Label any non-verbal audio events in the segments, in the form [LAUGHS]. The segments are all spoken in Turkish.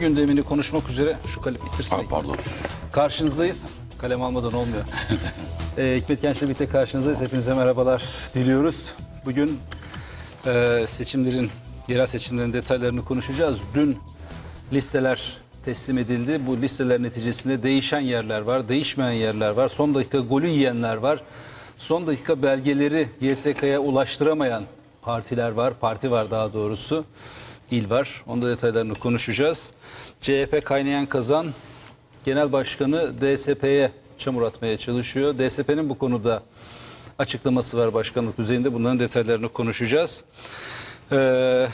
gündemini konuşmak üzere şu kalem itirsen. Ha, pardon. Karşınızdayız. Kalem almadan olmuyor. [LAUGHS] ee, Hikmet Genç'le birlikte karşınızdayız. Hepinize merhabalar diliyoruz. Bugün e, seçimlerin, yerel seçimlerin detaylarını konuşacağız. Dün listeler teslim edildi. Bu listeler neticesinde değişen yerler var, değişmeyen yerler var. Son dakika golü yiyenler var. Son dakika belgeleri YSK'ya ulaştıramayan partiler var. Parti var daha doğrusu. İl var. Onda detaylarını konuşacağız. CHP kaynayan kazan Genel Başkanı DSP'ye çamur atmaya çalışıyor. DSP'nin bu konuda açıklaması var başkanlık düzeyinde. Bunların detaylarını konuşacağız. Ee,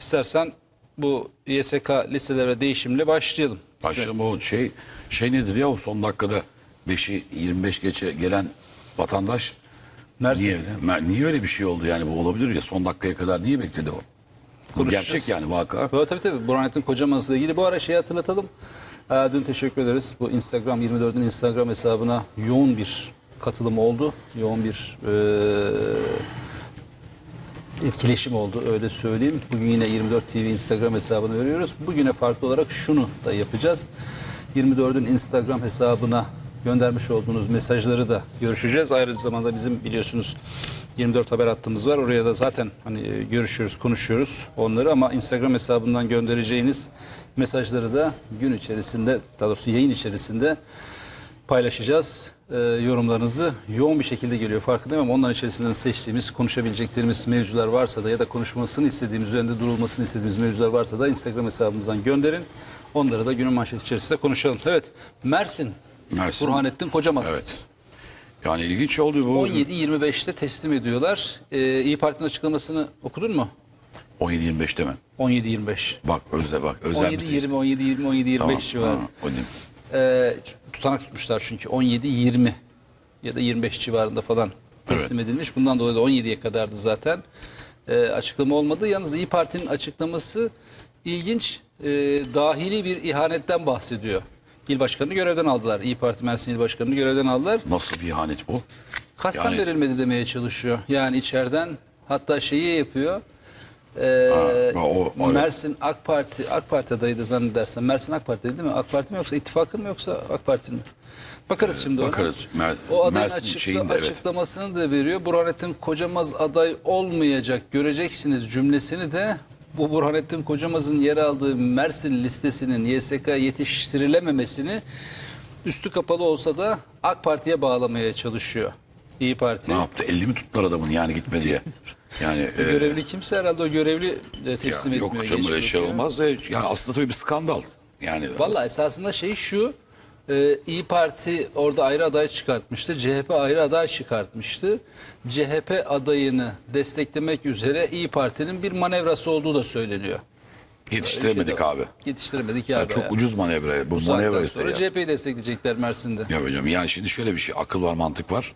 istersen bu YSK listelere değişimle başlayalım. Başlayalım o şey şey nedir ya o son dakikada 5'i 25 geçe gelen vatandaş Mersin. niye öyle? Niye öyle bir şey oldu yani bu olabilir ya son dakikaya kadar niye bekledi o? Konuşacağız. gerçek yani vaka. Evet, tabii tabii. Burhanettin Kocamaz'la ilgili bu ara şeyi hatırlatalım. Ee, dün teşekkür ederiz. Bu Instagram 24'ün Instagram hesabına yoğun bir katılım oldu. Yoğun bir e, etkileşim oldu öyle söyleyeyim. Bugün yine 24 TV Instagram hesabını veriyoruz. Bugüne farklı olarak şunu da yapacağız. 24'ün Instagram hesabına göndermiş olduğunuz mesajları da görüşeceğiz. Ayrıca zamanda bizim biliyorsunuz 24 haber hattımız var. Oraya da zaten hani e, görüşüyoruz, konuşuyoruz onları ama Instagram hesabından göndereceğiniz mesajları da gün içerisinde, daha doğrusu yayın içerisinde paylaşacağız. Ee, yorumlarınızı yoğun bir şekilde geliyor farkındayım ama onların içerisinden seçtiğimiz, konuşabileceklerimiz mevzular varsa da ya da konuşmasını istediğimiz, üzerinde durulmasını istediğimiz mevzular varsa da Instagram hesabımızdan gönderin. Onları da günün manşeti içerisinde konuşalım. Evet, Mersin, Mersin. Burhanettin Kocamaz. Evet. Yani ilginç oldu bu. 17-25'te teslim ediyorlar. Ee, İyi Parti'nin açıklamasını okudun mu? 17-25'te mi? 17-25. Bak Özde bak. Özel bir 17-20, seçim. 17-20, 17-25 Tamam, civarı. o değil. Ee, tutanak tutmuşlar çünkü 17-20 ya da 25 civarında falan teslim edilmiş. Bundan dolayı da 17'ye kadardı zaten. Ee, açıklama olmadı. Yalnız İyi Parti'nin açıklaması ilginç. Ee, dahili bir ihanetten bahsediyor. İl başkanını görevden aldılar. İyi Parti Mersin İl Başkanı'nı görevden aldılar. Nasıl bir ihanet bu? Kasten Yani- verilmedi demeye çalışıyor. Yani içeriden hatta şeyi yapıyor. Ee, Ha, o- o- Mersin AK Parti AK Parti adayıydı zannedersem. Mersin AK Parti değil mi? AK Parti mi yoksa ittifakın mı yoksa AK Parti'nin mi? Bakarız şimdi ona. Bakarız. Mer- O adayın Mersin açıkla- şeyinde, evet. açıklamasını da veriyor. Burhanettin Kocamaz aday olmayacak göreceksiniz cümlesini de bu Burhanettin Kocamaz'ın yer aldığı Mersin listesinin YSK yetiştirilememesini üstü kapalı olsa da AK Parti'ye bağlamaya çalışıyor. İyi Parti. Ne yaptı? 50 mi tuttular adamın yani gitme diye. Yani e, Görevli kimse herhalde o görevli de teslim ya, etmiyor. yok canım öyle şey olmaz ya aslında tabii bir skandal. Yani Valla esasında şey şu. E, İyi Parti orada ayrı aday çıkartmıştı. CHP ayrı aday çıkartmıştı. CHP adayını desteklemek üzere İyi Parti'nin bir manevrası olduğu da söyleniyor. yetiştiremedik Şey de abi. Yetiştiremedik ya. Ya çok ucuz manevra. Bu Saatten manevra ise sonra ya. CHP'yi destekleyecekler Mersin'de. Ya hocam yani şimdi şöyle bir şey akıl var mantık var.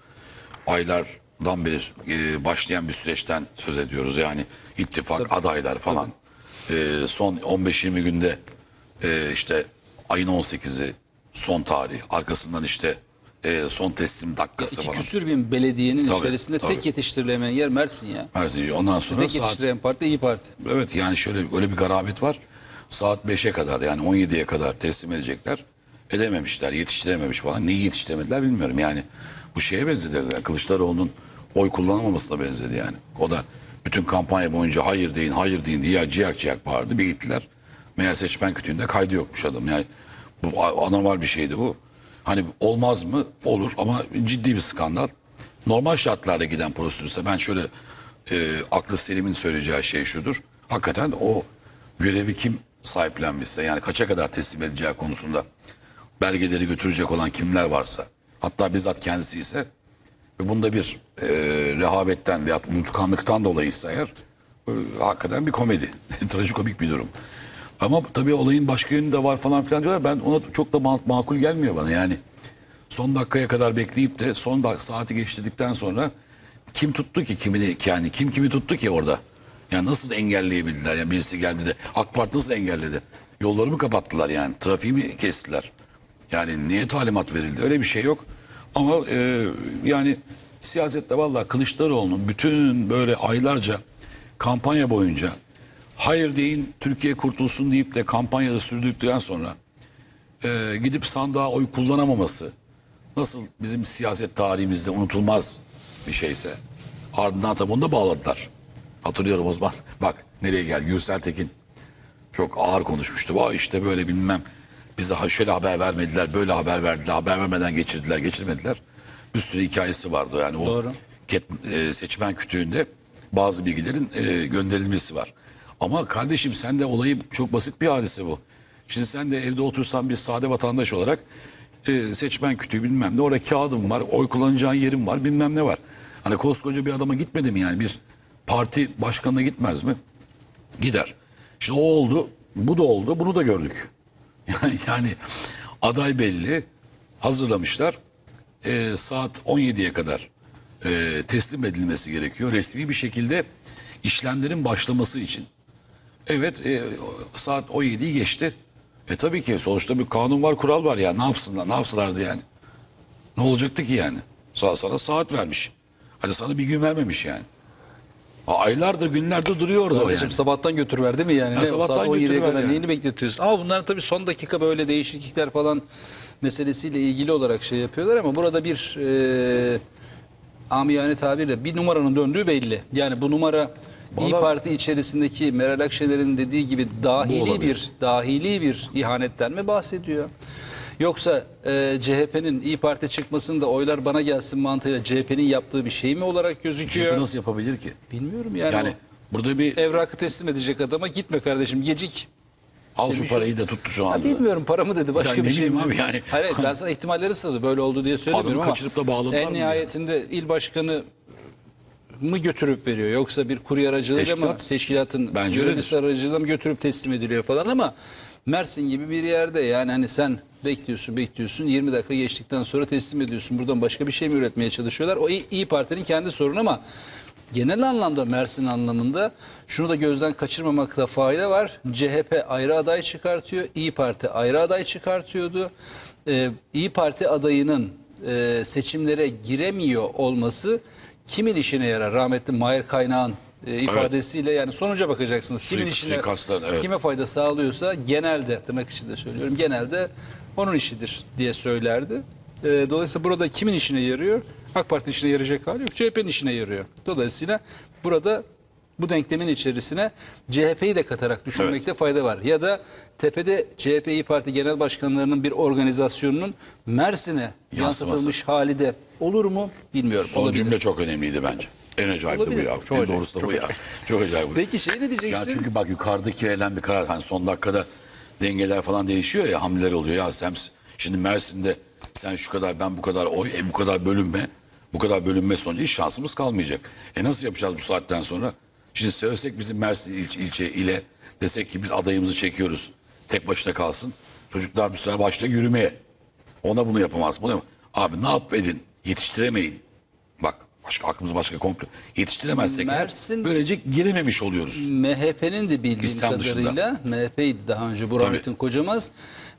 Aylardan beri e, başlayan bir süreçten söz ediyoruz. Yani ittifak, adaylar falan. E, son 15-20 günde e, işte ayın 18'i son tarih. Arkasından işte e, son teslim dakikası İki falan. küsür bin belediyenin Tabii, içerisinde tabii. tek yetiştirilemeyen yer Mersin ya. Her- Ondan sonra Tek saat, yetiştiren parti İyi Parti. Evet yani şöyle öyle bir garabet var. Saat 5'e kadar yani 17'ye kadar teslim edecekler. Edememişler, yetiştirememiş falan. Neyi yetiştiremediler bilmiyorum. Yani bu şeye benzedi. Yani Kılıçdaroğlu'nun oy kullanamamasına benzedi yani. O da bütün kampanya boyunca hayır deyin, hayır deyin diye ciyak ciyak bağırdı. Bir gittiler. Meğer seçmen kütüğünde kaydı yokmuş adam. Yani bu anormal bir şeydi bu. Hani olmaz mı? Olur ama ciddi bir skandal. Normal şartlarda giden prosedürse ben şöyle e, aklı selimin söyleyeceği şey şudur. Hakikaten o görevi kim sahiplenmişse yani kaça kadar teslim edeceği konusunda belgeleri götürecek olan kimler varsa hatta bizzat kendisi ise ve bunda bir e, rehavetten veya unutkanlıktan dolayıysa eğer e, hakikaten bir komedi. [LAUGHS] Trajikomik bir durum. Ama tabii olayın başka yönü de var falan filan diyorlar. Ben ona çok da ma- makul gelmiyor bana yani. Son dakikaya kadar bekleyip de son saati geçtirdikten sonra kim tuttu ki kimini yani kim kimi tuttu ki orada? Yani nasıl engelleyebildiler? Yani birisi geldi de AK Parti nasıl engelledi? Yolları mı kapattılar yani? Trafiği mi kestiler? Yani niye talimat verildi? Öyle bir şey yok. Ama e, yani siyasette vallahi Kılıçdaroğlu'nun bütün böyle aylarca kampanya boyunca hayır deyin Türkiye kurtulsun deyip de kampanyada sürdürdükten sonra e, gidip sandığa oy kullanamaması nasıl bizim siyaset tarihimizde unutulmaz bir şeyse ardından tabi onu da bağladılar. Hatırlıyorum o zaman [LAUGHS] bak nereye geldi Gürsel Tekin çok ağır konuşmuştu. Vay işte böyle bilmem bize şöyle haber vermediler, böyle haber verdiler, haber vermeden geçirdiler, geçirmediler. Bir sürü hikayesi vardı yani o Doğru. ket- e, seçmen kütüğünde bazı bilgilerin e, gönderilmesi var. Ama kardeşim sen de olayı çok basit bir hadise bu. Şimdi sen de evde otursan bir sade vatandaş olarak e, seçmen kütüğü bilmem ne orada kağıdın var, oy kullanacağın yerin var bilmem ne var. Hani koskoca bir adama gitmedi mi yani bir parti başkanına gitmez mi? Gider. İşte o oldu, bu da oldu, bunu da gördük. [LAUGHS] Yani, yani aday belli, hazırlamışlar. Ee, saat 17'ye kadar e, teslim edilmesi gerekiyor. Resmi bir şekilde işlemlerin başlaması için. Evet, e, saat 17'yi geçti. E tabii ki sonuçta bir kanun var, kural var ya. Ne yapsınlar, ne yapsalardı yani? Ne olacaktı ki yani? Sana, sana saat vermiş. Hadi sana bir gün vermemiş yani. Aylardır, günlerdir duruyor orada yani. sabahtan götürver değil mi yani? Ya Ne, sabahtan saat 17'ye götürüver kadar yani. neyini bekletiyorsun? Ama bunların tabii son dakika böyle değişiklikler falan meselesiyle ilgili olarak şey yapıyorlar ama burada bir e, amiyane tabirle bir numaranın döndüğü belli. Yani bu numara İyi Vallahi- Parti içerisindeki Meral Akşener'in dediği gibi dahili bir dahili bir ihanetten mi bahsediyor? Yoksa e, CHP'nin İyi Parti çıkmasında oylar bana gelsin mantığıyla CHP'nin yaptığı bir şey mi olarak gözüküyor? CHP nasıl yapabilir ki? Bilmiyorum yani. Yani burada bir evrakı teslim edecek adama gitme kardeşim gecik. al şu parayı da tuttu şu anda. bilmiyorum para mı dedi başka Yani bir şey mi? abi yani. Hayır ben sana ihtimalleri sıraladım böyle oldu diye söylemiyorum ama kaçırıp da bağladılar en nihayetinde il başkanı mı götürüp veriyor yoksa bir kurye aracılığıyla mı Teşkilat. teşkilatın Bence görevlisi aracılığıyla mı götürüp teslim ediliyor falan ama Mersin gibi bir yerde yani hani sen bekliyorsun bekliyorsun 20 dakika geçtikten sonra teslim ediyorsun. Buradan başka bir şey mi üretmeye çalışıyorlar? O İyi, İyi Parti'nin kendi sorunu ama genel anlamda Mersin anlamında şunu da gözden kaçırmamakta fayda var. CHP ayrı aday çıkartıyor. İyi Parti ayrı aday çıkartıyordu. Ee, İyi Parti adayının e, seçimlere giremiyor olması kimin işine yarar? Rahmetli Mahir Kaynağ'ın e, ifadesiyle yani sonuca bakacaksınız. Kimin Suik- işine suikastlar, evet. kime fayda sağlıyorsa genelde tırnak içinde söylüyorum genelde onun işidir diye söylerdi. E, dolayısıyla burada kimin işine yarıyor? AK Parti işine yarayacak hali yok. CHP'nin işine yarıyor. Dolayısıyla burada bu denklemin içerisine CHP'yi de katarak düşünmekte fayda var. Ya da tepede CHP İyi Parti Genel Başkanlarının bir organizasyonunun Mersin'e yansıtılmış hali de olur mu bilmiyorum. Son Olabilir. cümle çok önemliydi bence. En acayip de bu Olabilir. ya. Çok en acayip, doğrusu da çok bu ya. [LAUGHS] Çok acayip bu. Peki şey ne Ya diyeceksin? çünkü bak yukarıdaki verilen bir karar hani son dakikada dengeler falan değişiyor ya hamleler oluyor ya sen şimdi Mersin'de sen şu kadar ben bu kadar oy e, bu kadar bölünme bu kadar bölünme sonucu hiç şansımız kalmayacak. E nasıl yapacağız bu saatten sonra? Şimdi söylesek bizim Mersin ilçe, ilçe ile desek ki biz adayımızı çekiyoruz tek başına kalsın. Çocuklar bir sefer başta yürümeye. Ona bunu yapamaz. Bunu yapamaz. Abi ne yap edin yetiştiremeyin. Bak başka aklımız başka komplo. Yetiştiremezsek Mersin- böylece girememiş oluyoruz. MHP'nin de bildiğim İslam dışında. kadarıyla MHP'ydi daha önce Burhanettin Kocamaz.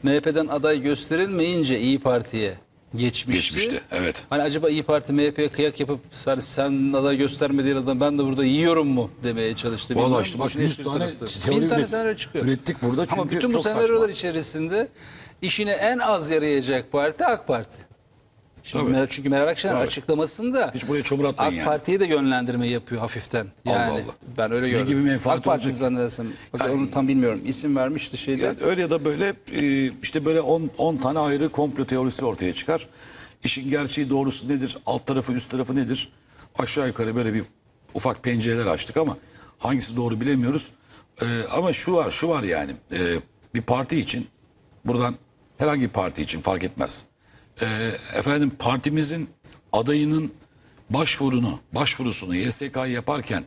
MHP'den aday gösterilmeyince İyi Parti'ye geçmişti. Geçmişti, evet. Hani acaba İyi Parti MHP'ye kıyak yapıp hani sen aday göstermediğin adam ben de burada yiyorum mu demeye çalıştı. Bilmiyorum. işte bak İşin 100 espri tane teori Bin tane senaryo çıkıyor. ürettik burada Ama çünkü bütün bu senaryolar saçma. içerisinde işine en az yarayacak parti AK Parti. Şimdi. Meral, çünkü Meral Akşener Tabii. açıklamasında Hiç buraya çamur atmayın AK yani. Parti'ye de yönlendirme yapıyor hafiften. Yani Allah ben öyle gördüm. gibi menfaat AK Parti olacak? zannedersem. Bak Yani- onu tam bilmiyorum. İsim vermişti şeyde. Yani öyle ya da böyle e, işte böyle 10 tane ayrı komplo teorisi ortaya çıkar. İşin gerçeği doğrusu nedir? Alt tarafı üst tarafı nedir? Aşağı yukarı böyle bir ufak pencereler açtık ama hangisi doğru bilemiyoruz. E, ama şu var şu var yani e, bir parti için buradan herhangi bir parti için fark etmez. E, efendim partimizin adayının başvurunu, başvurusunu YSK'yı yaparken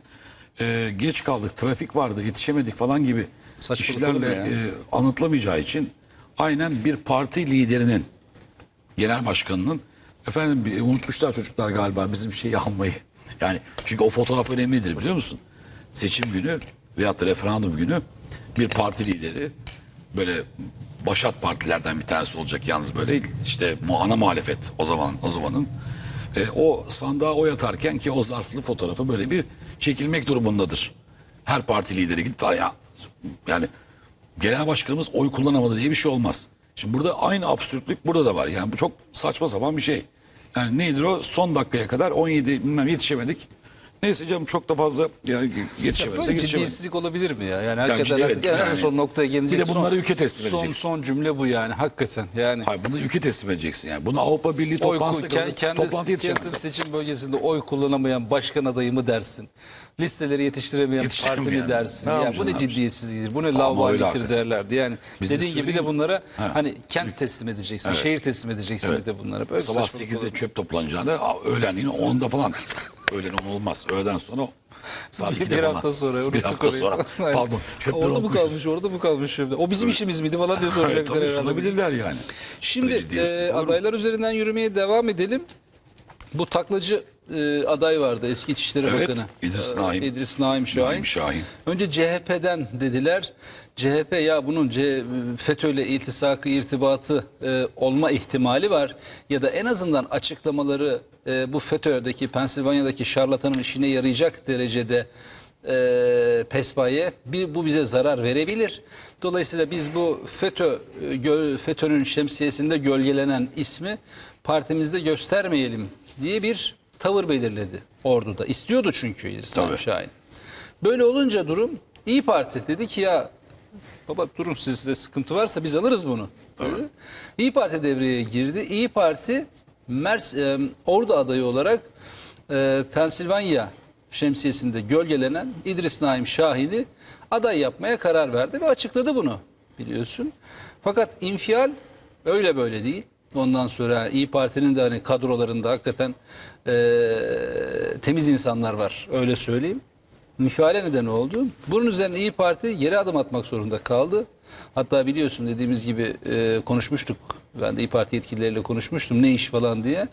e, geç kaldık, trafik vardı, yetişemedik falan gibi Saçmalık işlerle e, anlatılamayacağı için aynen bir parti liderinin genel başkanının efendim bir- unutmuşlar çocuklar galiba bizim şeyi almayı. Yani çünkü o fotoğraf önemlidir biliyor musun? Seçim günü veyahut da referandum günü bir parti lideri böyle başat partilerden bir tanesi olacak yalnız böyle işte ana muhalefet o zaman o zamanın e, o sandığa oy atarken ki o zarflı fotoğrafı böyle bir çekilmek durumundadır. Her parti lideri gitti ya yani genel başkanımız oy kullanamadı diye bir şey olmaz. Şimdi burada aynı absürtlük burada da var. Yani bu çok saçma sapan bir şey. Yani nedir o? Son dakikaya kadar 17 bilmem yetişemedik. Neyse canım çok da fazla yani yetişemezse Böyle yetişemedik. ciddiyetsizlik olabilir mi ya? Yani hakikaten ciddi- artık yani en yani. son noktaya gelinecek. Bir de bunları son, ülke teslim Son, edeceksin. son cümle bu yani hakikaten. Yani Hayır bunu ülke teslim edeceksin yani. Bunu Avrupa Birliği oy toplantısı ku- ke- kendi, kendi, toplantı kendi yetişemez. seçim bölgesinde oy kullanamayan başkan adayı mı dersin? Listeleri yetiştiremeyen parti mi dersin? Ne ya bu yapacaksın, ne ne ciddiyetsizliktir, bu ne öyle lavvaliktir derlerdi. Yani Bize dediğin gibi bir de söyleyeyim. bunlara Ha. hani kent teslim edeceksin, Evet. şehir teslim edeceksin Evet. bir de bunlara. Böyle Sabah saçmalık 8'de olur. çöp toplanacağını öğlen yine 10'da falan. Öğlen 10 olmaz. Öğleden sonra saat [LAUGHS] bir 2'de falan. hafta sonra. Bir hafta orayı. sonra. [LAUGHS] Pardon çöpleri Orada mı unutmuşuz. kalmış, orada mı kalmış şimdi? O bizim işimiz miydi falan diye [LAUGHS] soracaklar tabii herhalde. yani. Şimdi e, adaylar üzerinden yürümeye devam edelim. Bu taklacı e, aday vardı eski İçişleri Evet, Bakanı. İdris E, Naim. İdris Naim Şahin. Naim Şahin. Önce CHP'den dediler. CHP ya bunun C, FETÖ'yle iltisakı, irtibatı e, olma ihtimali var. Ya da en azından açıklamaları e, bu FETÖ'deki, Pensilvanya'daki şarlatanın işine yarayacak derecede e, pespaye bir, bu bize zarar verebilir. Dolayısıyla biz bu FETÖ e, FETÖ'nün şemsiyesinde gölgelenen ismi partimizde göstermeyelim diye bir tavır belirledi orduda. İstiyordu çünkü Tabii. Şahin. Böyle olunca durum İyi Parti dedi ki ya baba durun sizde sıkıntı varsa biz alırız bunu. Dedi. İyi Parti devreye girdi. İyi Parti Mers, e, Ordu adayı olarak e, Pensilvanya şemsiyesinde gölgelenen İdris Naim Şahin'i aday yapmaya karar verdi ve açıkladı bunu biliyorsun. Fakat infial öyle böyle değil. Ondan sonra İyi Parti'nin de hani kadrolarında hakikaten e, temiz insanlar var öyle söyleyeyim. Müfale neden oldu. Bunun üzerine İyi Parti geri adım atmak zorunda kaldı. Hatta biliyorsun dediğimiz gibi e, konuşmuştuk. Ben de İyi Parti yetkilileriyle konuşmuştum ne iş falan diye.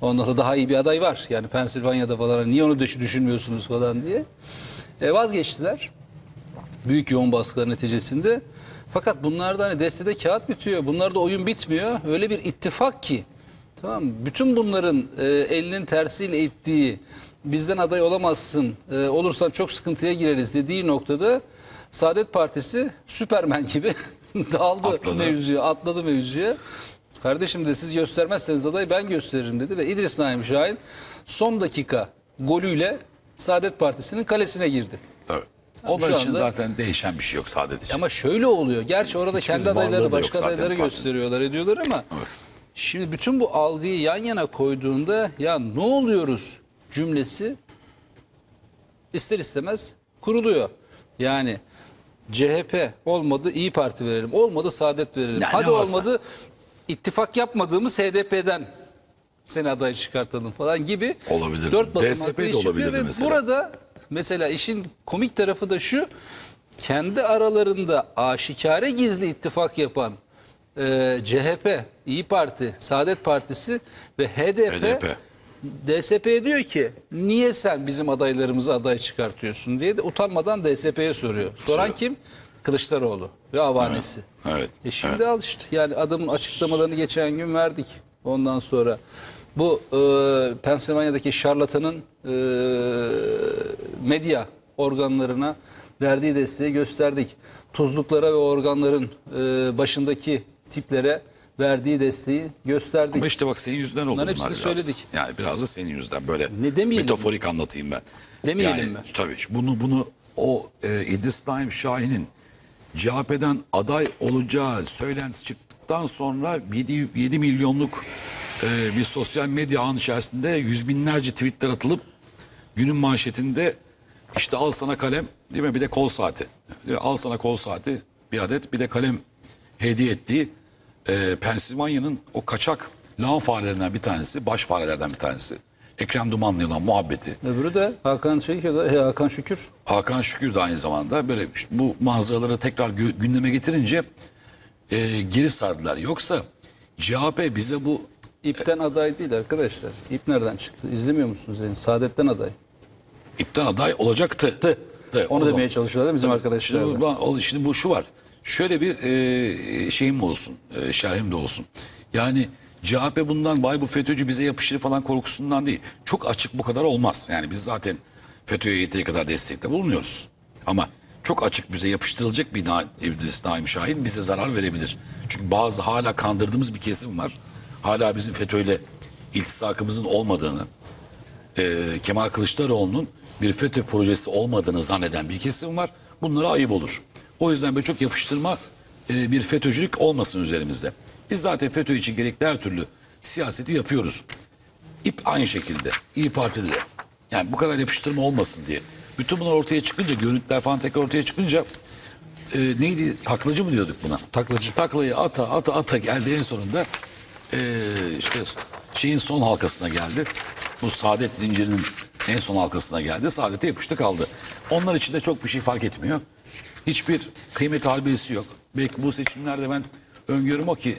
Ondan sonra daha iyi bir aday var. Yani Pensilvanya'da falan niye onu düş- düşünmüyorsunuz falan diye. E, vazgeçtiler. Büyük yoğun baskılar neticesinde. Fakat bunlarda hani destede kağıt bitiyor. Bunlarda oyun bitmiyor. Öyle bir ittifak ki tamam bütün bunların e, elinin tersiyle ittiği bizden aday olamazsın e, olursan çok sıkıntıya gireriz dediği noktada Saadet Partisi Süpermen gibi [LAUGHS] [LAUGHS] dağıldı Atladı. mevzuya atladı mevzuya. Kardeşim de siz göstermezseniz adayı ben gösteririm dedi ve İdris Naim Şahin son dakika golüyle Saadet Partisi'nin kalesine girdi. Tabii. Şu Onlar için anda- zaten değişen bir şey yok Saadet için. Ama şöyle oluyor. Gerçi orada Hiçbir kendi adayları, başka adayları partinin. gösteriyorlar, ediyorlar ama şimdi bütün bu algıyı yan yana koyduğunda ya ne oluyoruz cümlesi ister istemez kuruluyor. Yani CHP olmadı İyi Parti verelim. Olmadı Saadet verelim. Ya Hadi ne varsa. olmadı ittifak yapmadığımız HDP'den seni aday çıkartalım falan gibi. Olabilir. Dört basamaklı DSP de iş çıkıyor ve mesela. Burada mesela işin komik tarafı da şu. Kendi aralarında aşikare gizli ittifak yapan e, CHP, İyi Parti, Saadet Partisi ve HDP, HDP. DSP'ye diyor ki niye sen bizim adaylarımızı aday çıkartıyorsun diye de utanmadan DSP'ye soruyor. Soran kim? Kılıçdaroğlu ve avanesi. Evet. E şimdi al işte yani adamın açıklamalarını geçen gün verdik. Ondan sonra bu e, Pensilvanya'daki şarlatanın e, medya organlarına verdiği desteği gösterdik. Tuzluklara ve organların e, başındaki tiplere verdiği desteği gösterdik. Ama işte bak senin yüzünden oldu Bunların bunlar hepsini biraz. söyledik. Yani biraz da senin yüzünden böyle Ne demeyelim metaforik anlatayım ben. Demeyelim yani, mi? Tabii bunu bunu o e, İdris Naim Şahin'in CHP'den aday olacağı söylentisi çıktıktan sonra 7, 7 milyonluk e, bir sosyal medya ağının içerisinde yüz binlerce tweetler atılıp günün manşetinde işte al sana kalem değil mi bir de kol saati. Al sana kol saati bir adet bir de kalem hediye ettiği e, Pensilvanya'nın o kaçak lağım farelerinden bir tanesi, baş farelerden bir tanesi. Ekrem Dumanlı yılan muhabbeti. Öbürü de Hakan da e, Hakan Şükür. Hakan Şükür de aynı zamanda böyle bu manzaraları tekrar gündeme getirince e, geri sardılar. Yoksa CHP bize bu İpten aday değil arkadaşlar. İp nereden çıktı? İzlemiyor musunuz yani? Saadet'ten aday. ipten aday olacaktı. Tı. Tı. Onu O demeye çalışıyorlar bizim arkadaşlar? Şimdi bu şu var. Şöyle bir e, şeyim olsun, e, şerhim de olsun. Yani CHP bundan vay bu FETÖ'cü bize yapışır falan korkusundan değil. Çok açık bu kadar olmaz. Yani biz zaten FETÖ'ye yeteri kadar destekte bulunuyoruz. Ama çok açık bize yapıştırılacak bir na- Naim Şahin bize zarar verebilir. Çünkü bazı hala kandırdığımız bir kesim var. Hala bizim FETÖ'yle iltisakımızın olmadığını, e, Kemal Kılıçdaroğlu'nun bir FETÖ projesi olmadığını zanneden bir kesim var. Bunlara ayıp olur. O yüzden böyle çok yapıştırma e, bir FETÖ'cülük olmasın üzerimizde. Biz zaten FETÖ için gerekli her türlü siyaseti yapıyoruz. İP aynı şekilde. İyi Partili de. Yani bu kadar yapıştırma olmasın diye. Bütün bunlar ortaya çıkınca, görüntüler falan tekrar ortaya çıkınca e, neydi? Taklacı mı diyorduk buna? Taklacı. Taklayı ata ata ata geldi en sonunda e, işte şeyin son halkasına geldi. Bu saadet zincirinin en son halkasına geldi. Saadete yapıştı kaldı. Onlar için de çok bir şey fark etmiyor. Hiçbir kıymet harbiyesi yok. Belki bu seçimlerde ben öngörüm o ki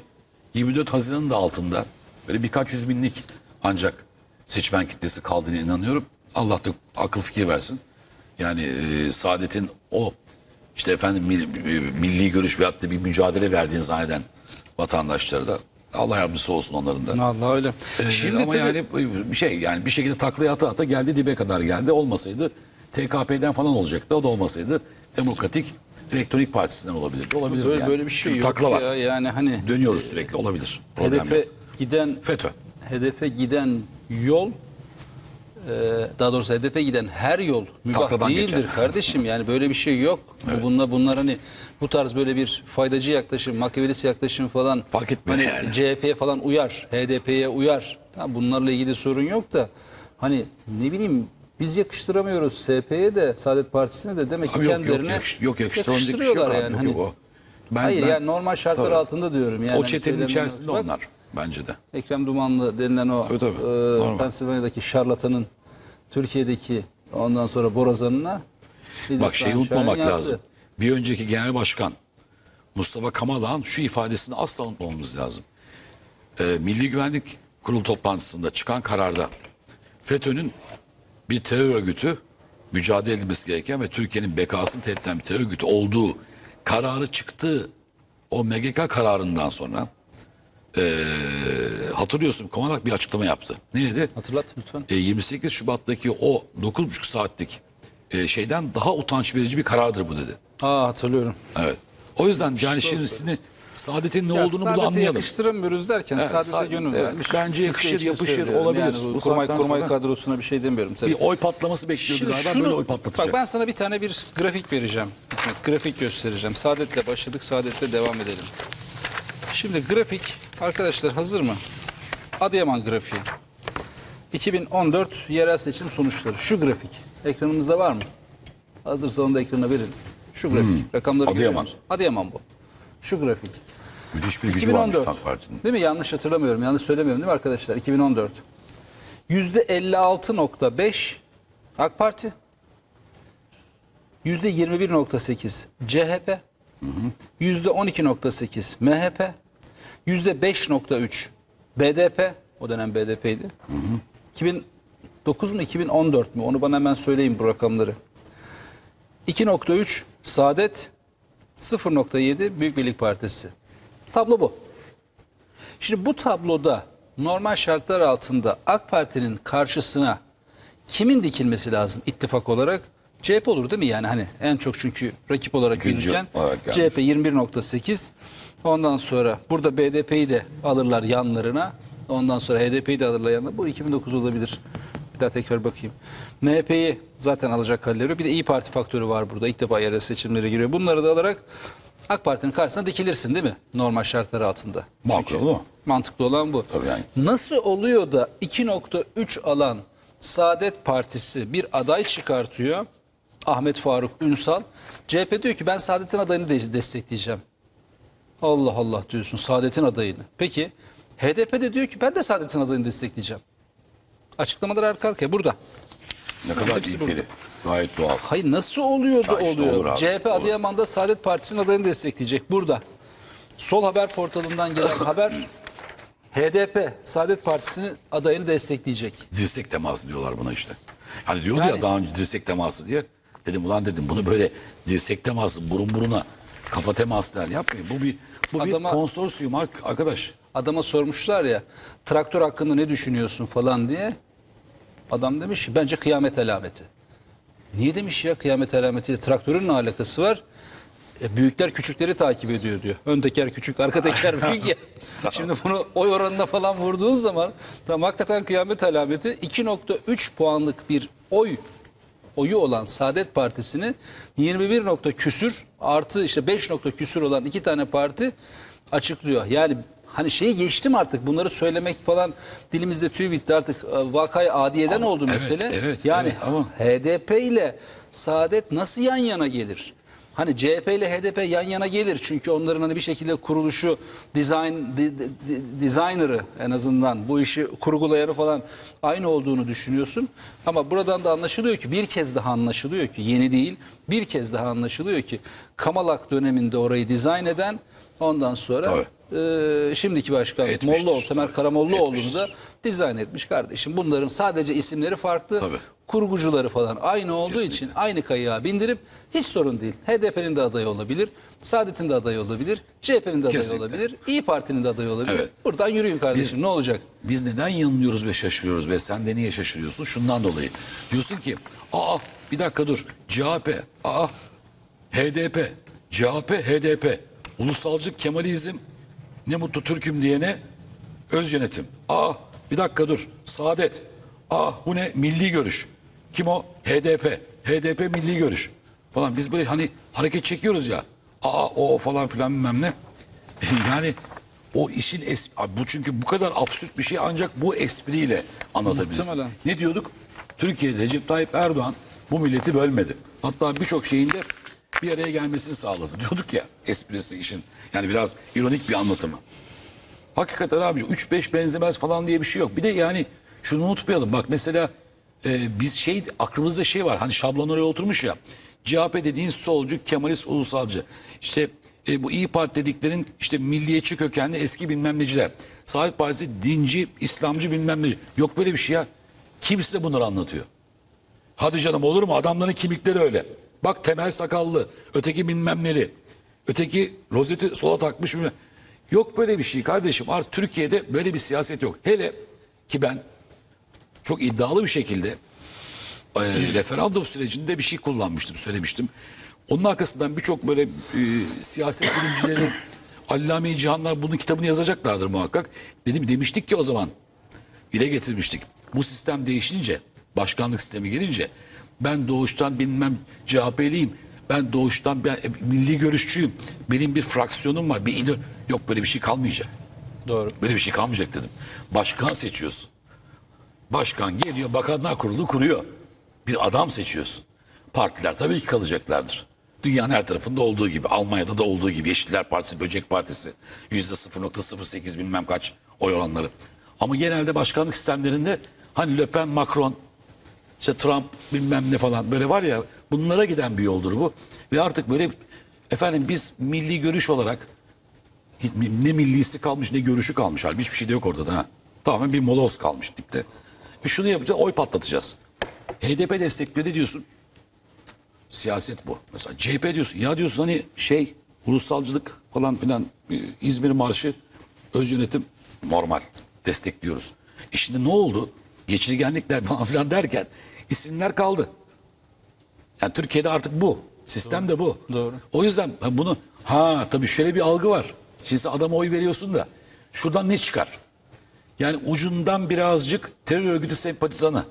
24 Haziran'ın da altında böyle birkaç yüz binlik ancak seçmen kitlesi kaldığına inanıyorum. Allah da akıl fikir versin. Yani e, Saadet'in o işte efendim milli, milli görüş veyahut da bir mücadele verdiğini zanneden vatandaşları da Allah yardımcısı olsun onların da. Allah öyle. Ee, Şimdi ama tabii yani bir şey yani bir şekilde taklaya ata ata geldi dibe kadar geldi. Olmasaydı TKP'den falan olacaktı. O da olmasaydı Demokratik Elektronik Partisi'nden olabilirdi. Olabilir böyle, yani. böyle bir şey Çünkü yok takla var. ya. Yani hani Dönüyoruz sürekli olabilir. Problem hedefe yok. giden FETÖ. hedefe giden yol e, daha doğrusu hedefe giden her yol mübah Takladan değildir geçer. kardeşim. Yani böyle bir şey yok. [LAUGHS] Bu Bunlar bunlar hani bu tarz böyle bir faydacı yaklaşım, makyavelist yaklaşım falan Fark etmiyor hani yani. CHP'ye falan uyar, HDP'ye uyar. Tamam bunlarla ilgili sorun yok da hani ne bileyim biz yakıştıramıyoruz SP'ye de Saadet Partisi'ne de demek ki Abi yok, yok, kendilerine yakış- yok, bir şey yakıştırıyorlar yani. Yok, Hani- yok, o. Ben- Hayır ben- yani normal şartlar Tabii. altında diyorum. Yani o hani çetenin içerisinde Bak, onlar bence de. Ekrem Dumanlı denilen o Tabii, tabii. e, Normal. Pensilvanya'daki şarlatanın Türkiye'deki ondan sonra borazanına İdris Bak şeyi Şahin unutmamak yaptı. lazım. Bir önceki genel başkan Mustafa Kamalağ'ın şu ifadesini asla unutmamamız lazım. Ee, Milli Güvenlik Kurulu toplantısında çıkan kararda FETÖ'nün bir terör örgütü mücadele edilmesi gereken ve Türkiye'nin bekasını tehdit eden bir terör örgütü olduğu kararı çıktı. O MGK kararından sonra ee, hatırlıyorsun Kamalak bir açıklama yaptı. Ne dedi? Hatırlat lütfen. E, 28 Şubat'taki o 9,5 saatlik e, şeyden daha utanç verici bir karardır bu dedi. Aa hatırlıyorum. Evet. O yüzden yani şimdi Saadet'in ne Ya olduğunu burada anlayalım. yakıştıramıyoruz derken Evet, Saadet'e Saadet- gönül evet, vermiş. bence yakışır, Türkiye için yapışır, söylüyorum. olabilir. Yani bu kurmay, kurmay kadrosuna bir şey demiyorum tabii. Bir oy patlaması bekliyordu Şimdi galiba şunu- böyle oy patlatacak. Bak ben sana bir tane bir grafik vereceğim. Hikmet, grafik göstereceğim. Saadet'le başladık, Saadet'le devam edelim. Şimdi grafik, arkadaşlar hazır mı? Adıyaman grafiği. 2014 yerel seçim sonuçları. Şu grafik. Ekranımızda var mı? Hazırsa onu da ekrana verin. Şu grafik. Rakamları görüyor Adıyaman. Adıyaman bu. Şu grafik. Müthiş bir gücü varmış 2014. AK Parti'nin. Değil mi? Yanlış hatırlamıyorum. Yanlış söylemiyorum değil mi arkadaşlar? 2014. %56.5 AK Parti. %21.8 CHP. %12.8 MHP. %5.3 BDP. O dönem BDP'ydi. 2009 mu 2014 mu? Onu bana hemen söyleyin bu rakamları. 2.3 Saadet. 0.7 Büyük Birlik Partisi. Tablo bu. Şimdi bu tabloda normal şartlar altında AK Parti'nin karşısına kimin dikilmesi lazım ittifak olarak? CHP olur değil mi yani hani en çok çünkü rakip olarak gözüken. CHP 21.8 ondan sonra burada BDP'yi de alırlar yanlarına ondan sonra HDP'yi de alırlar yanlarına bu 2009 olabilir bir daha tekrar bakayım MHP'yi zaten alacak halleri bir de İyi Parti faktörü var burada ilk defa yerel seçimlere giriyor bunları da alarak AK Parti'nin karşısına dikilirsin değil mi normal şartlar altında Makul mi? Mantıklı olan bu. Tabii yani. Nasıl oluyor da 2.3 alan Saadet Partisi bir aday çıkartıyor? Ahmet Faruk Ünsal. CHP diyor ki ben Saadet'in adayını de destekleyeceğim. Allah Allah diyorsun Saadet'in adayını. Peki HDP de diyor ki ben de Saadet'in adayını destekleyeceğim. Açıklamalar arka arkaya burada. Ne kadar Hepsi ilkeli. Gayet doğal. Hayır nasıl oluyor da işte oluyor? olur abi, CHP olur. Adıyaman'da Saadet Partisi'nin adayını destekleyecek burada. Sol Haber portalından gelen [COUGHS] haber HDP Saadet Partisi'nin adayını destekleyecek. Dirsek teması diyorlar buna işte. Hani diyordu Yani- ya daha önce dirsek teması diye. Dedim ulan dedim bunu böyle dirsek teması burun buruna kafa teması der yapmayın. Bu bir bu Adama- bir konsorsiyum ar- arkadaş. Adama sormuşlar ya traktör hakkında ne düşünüyorsun falan diye. Adam demiş ki bence kıyamet alameti. Niye demiş ya kıyamet alametiyle traktörün ne alakası var? E, büyükler küçükleri takip ediyor diyor. Ön teker küçük, arka teker [LAUGHS] büyük ya. Şimdi bunu oy oranına falan vurduğun zaman tamam hakikaten kıyamet alameti 2.3 puanlık bir oy oyu olan Saadet Partisi'ni 21 nokta küsür artı işte 5 nokta küsür olan iki tane parti açıklıyor. Yani hani şeyi geçtim artık bunları söylemek falan dilimizde tüy bitti artık e, vakay adiyeden oldu evet, mesele. evet, yani evet, ama- HDP ile Saadet nasıl yan yana gelir? Hani CHP ile HDP yan yana gelir çünkü onların hani bir şekilde kuruluşu, design di- di- designer'ı en azından bu işi kurgulayanı falan aynı olduğunu düşünüyorsun. Ama buradan da anlaşılıyor ki bir kez daha anlaşılıyor ki yeni değil bir kez daha anlaşılıyor ki Kamalak döneminde orayı dizayn eden ondan sonra e, şimdiki başkan Etmiştir. Mollaoğlu, Semer Karamollaoğlu'nu da dizayn etmiş kardeşim. Bunların sadece isimleri farklı Tabii. kurgucuları falan aynı olduğu Kesinlikle. için aynı kayığa bindirip hiç sorun değil. HDP'nin de adayı olabilir, Saadet'in de adayı olabilir, CHP'nin de adayı Kesinlikle. olabilir, İyi Parti'nin de adayı olabilir. Evet. Buradan yürüyün kardeşim Biz- ne olacak? Biz neden yanılıyoruz ve şaşırıyoruz ve sen de niye şaşırıyorsun? Şundan dolayı. Diyorsun ki aa bir dakika dur CHP, aa HDP, CHP, HDP, ulusalcı Kemalizm ne mutlu Türk'üm diyene öz yönetim. Aa bir dakika dur Saadet, aa bu ne milli görüş. Kim o? HDP, HDP milli görüş falan. Biz böyle hani hareket çekiyoruz ya. Aa o falan filan bilmem ne. [LAUGHS] Yani o işin es bu çünkü bu kadar absürt bir şey ancak bu espriyle anlatabilirsin. Ne diyorduk? Türkiye'de Recep Tayyip Erdoğan bu milleti bölmedi. Hatta birçok şeyinde bir araya gelmesini sağladı. [LAUGHS] Diyorduk ya esprisi işin. Yani biraz ironik bir anlatımı. Hakikaten abi 3-5 benzemez falan diye bir şey yok. Bir de yani şunu unutmayalım. Bak mesela e, biz şey aklımızda şey var. Hani şablon oraya oturmuş ya. CHP dediğin solcu, Kemalist, ulusalcı. İşte e, bu İyi Parti dediklerin işte milliyetçi kökenli eski bilmem neciler. Saadet Partisi dinci, İslamcı bilmem ne. Yok böyle bir şey ya. Kim size bunları anlatıyor? Hadi canım olur mu? Adamların kimlikleri öyle. Bak temel sakallı, öteki bilmem neli. Öteki rozeti sola takmış mı? Yok böyle bir şey kardeşim. Artık Türkiye'de böyle bir siyaset yok. Hele ki ben çok iddialı bir şekilde e, referandum sürecinde bir şey kullanmıştım, söylemiştim. Onun arkasından birçok böyle e, siyaset bilimcileri, [COUGHS] Allame-i Cihanlar bunun kitabını yazacaklardır muhakkak. Dedim demiştik ki o zaman dile getirmiştik. Bu sistem değişince, başkanlık sistemi gelince ben doğuştan bilmem CHP'liyim. Ben doğuştan ben milli görüşçüyüm. Benim bir fraksiyonum var. Bir idol. Yok böyle bir şey kalmayacak. Doğru. Böyle bir şey kalmayacak dedim. Başkan seçiyorsun. Başkan geliyor, bakanlar kurulu kuruyor. Bir adam seçiyorsun. Partiler tabii ki kalacaklardır. Dünyanın her tarafında olduğu gibi, Almanya'da da olduğu gibi Yeşiller Partisi, Böcek Partisi yüzde 0.08 bilmem kaç oy oranları. Ama genelde başkanlık sistemlerinde hani Le Pen, Macron, işte Trump bilmem ne falan böyle var ya bunlara giden bir yoldur bu. Ve artık böyle efendim biz milli görüş olarak ne millisi kalmış ne görüşü kalmış. Halbuki hiçbir şey de yok ortada. Ha. Tamamen bir moloz kalmış dipte. Ve şunu yapacağız oy patlatacağız. HDP destekliyor diyorsun? Siyaset bu. Mesela CHP diyorsun. Ya diyorsun hani şey ulusalcılık falan filan e, İzmir Marşı öz yönetim normal destekliyoruz. E şimdi ne oldu? Geçirgenlikler [LAUGHS] falan filan derken isimler kaldı. Yani Türkiye'de artık bu. Sistem de bu. Doğru. O yüzden bunu ha tabii şöyle bir algı var. Şimdi adama oy veriyorsun da şuradan ne çıkar? Yani ucundan birazcık terör örgütü sempatizanı.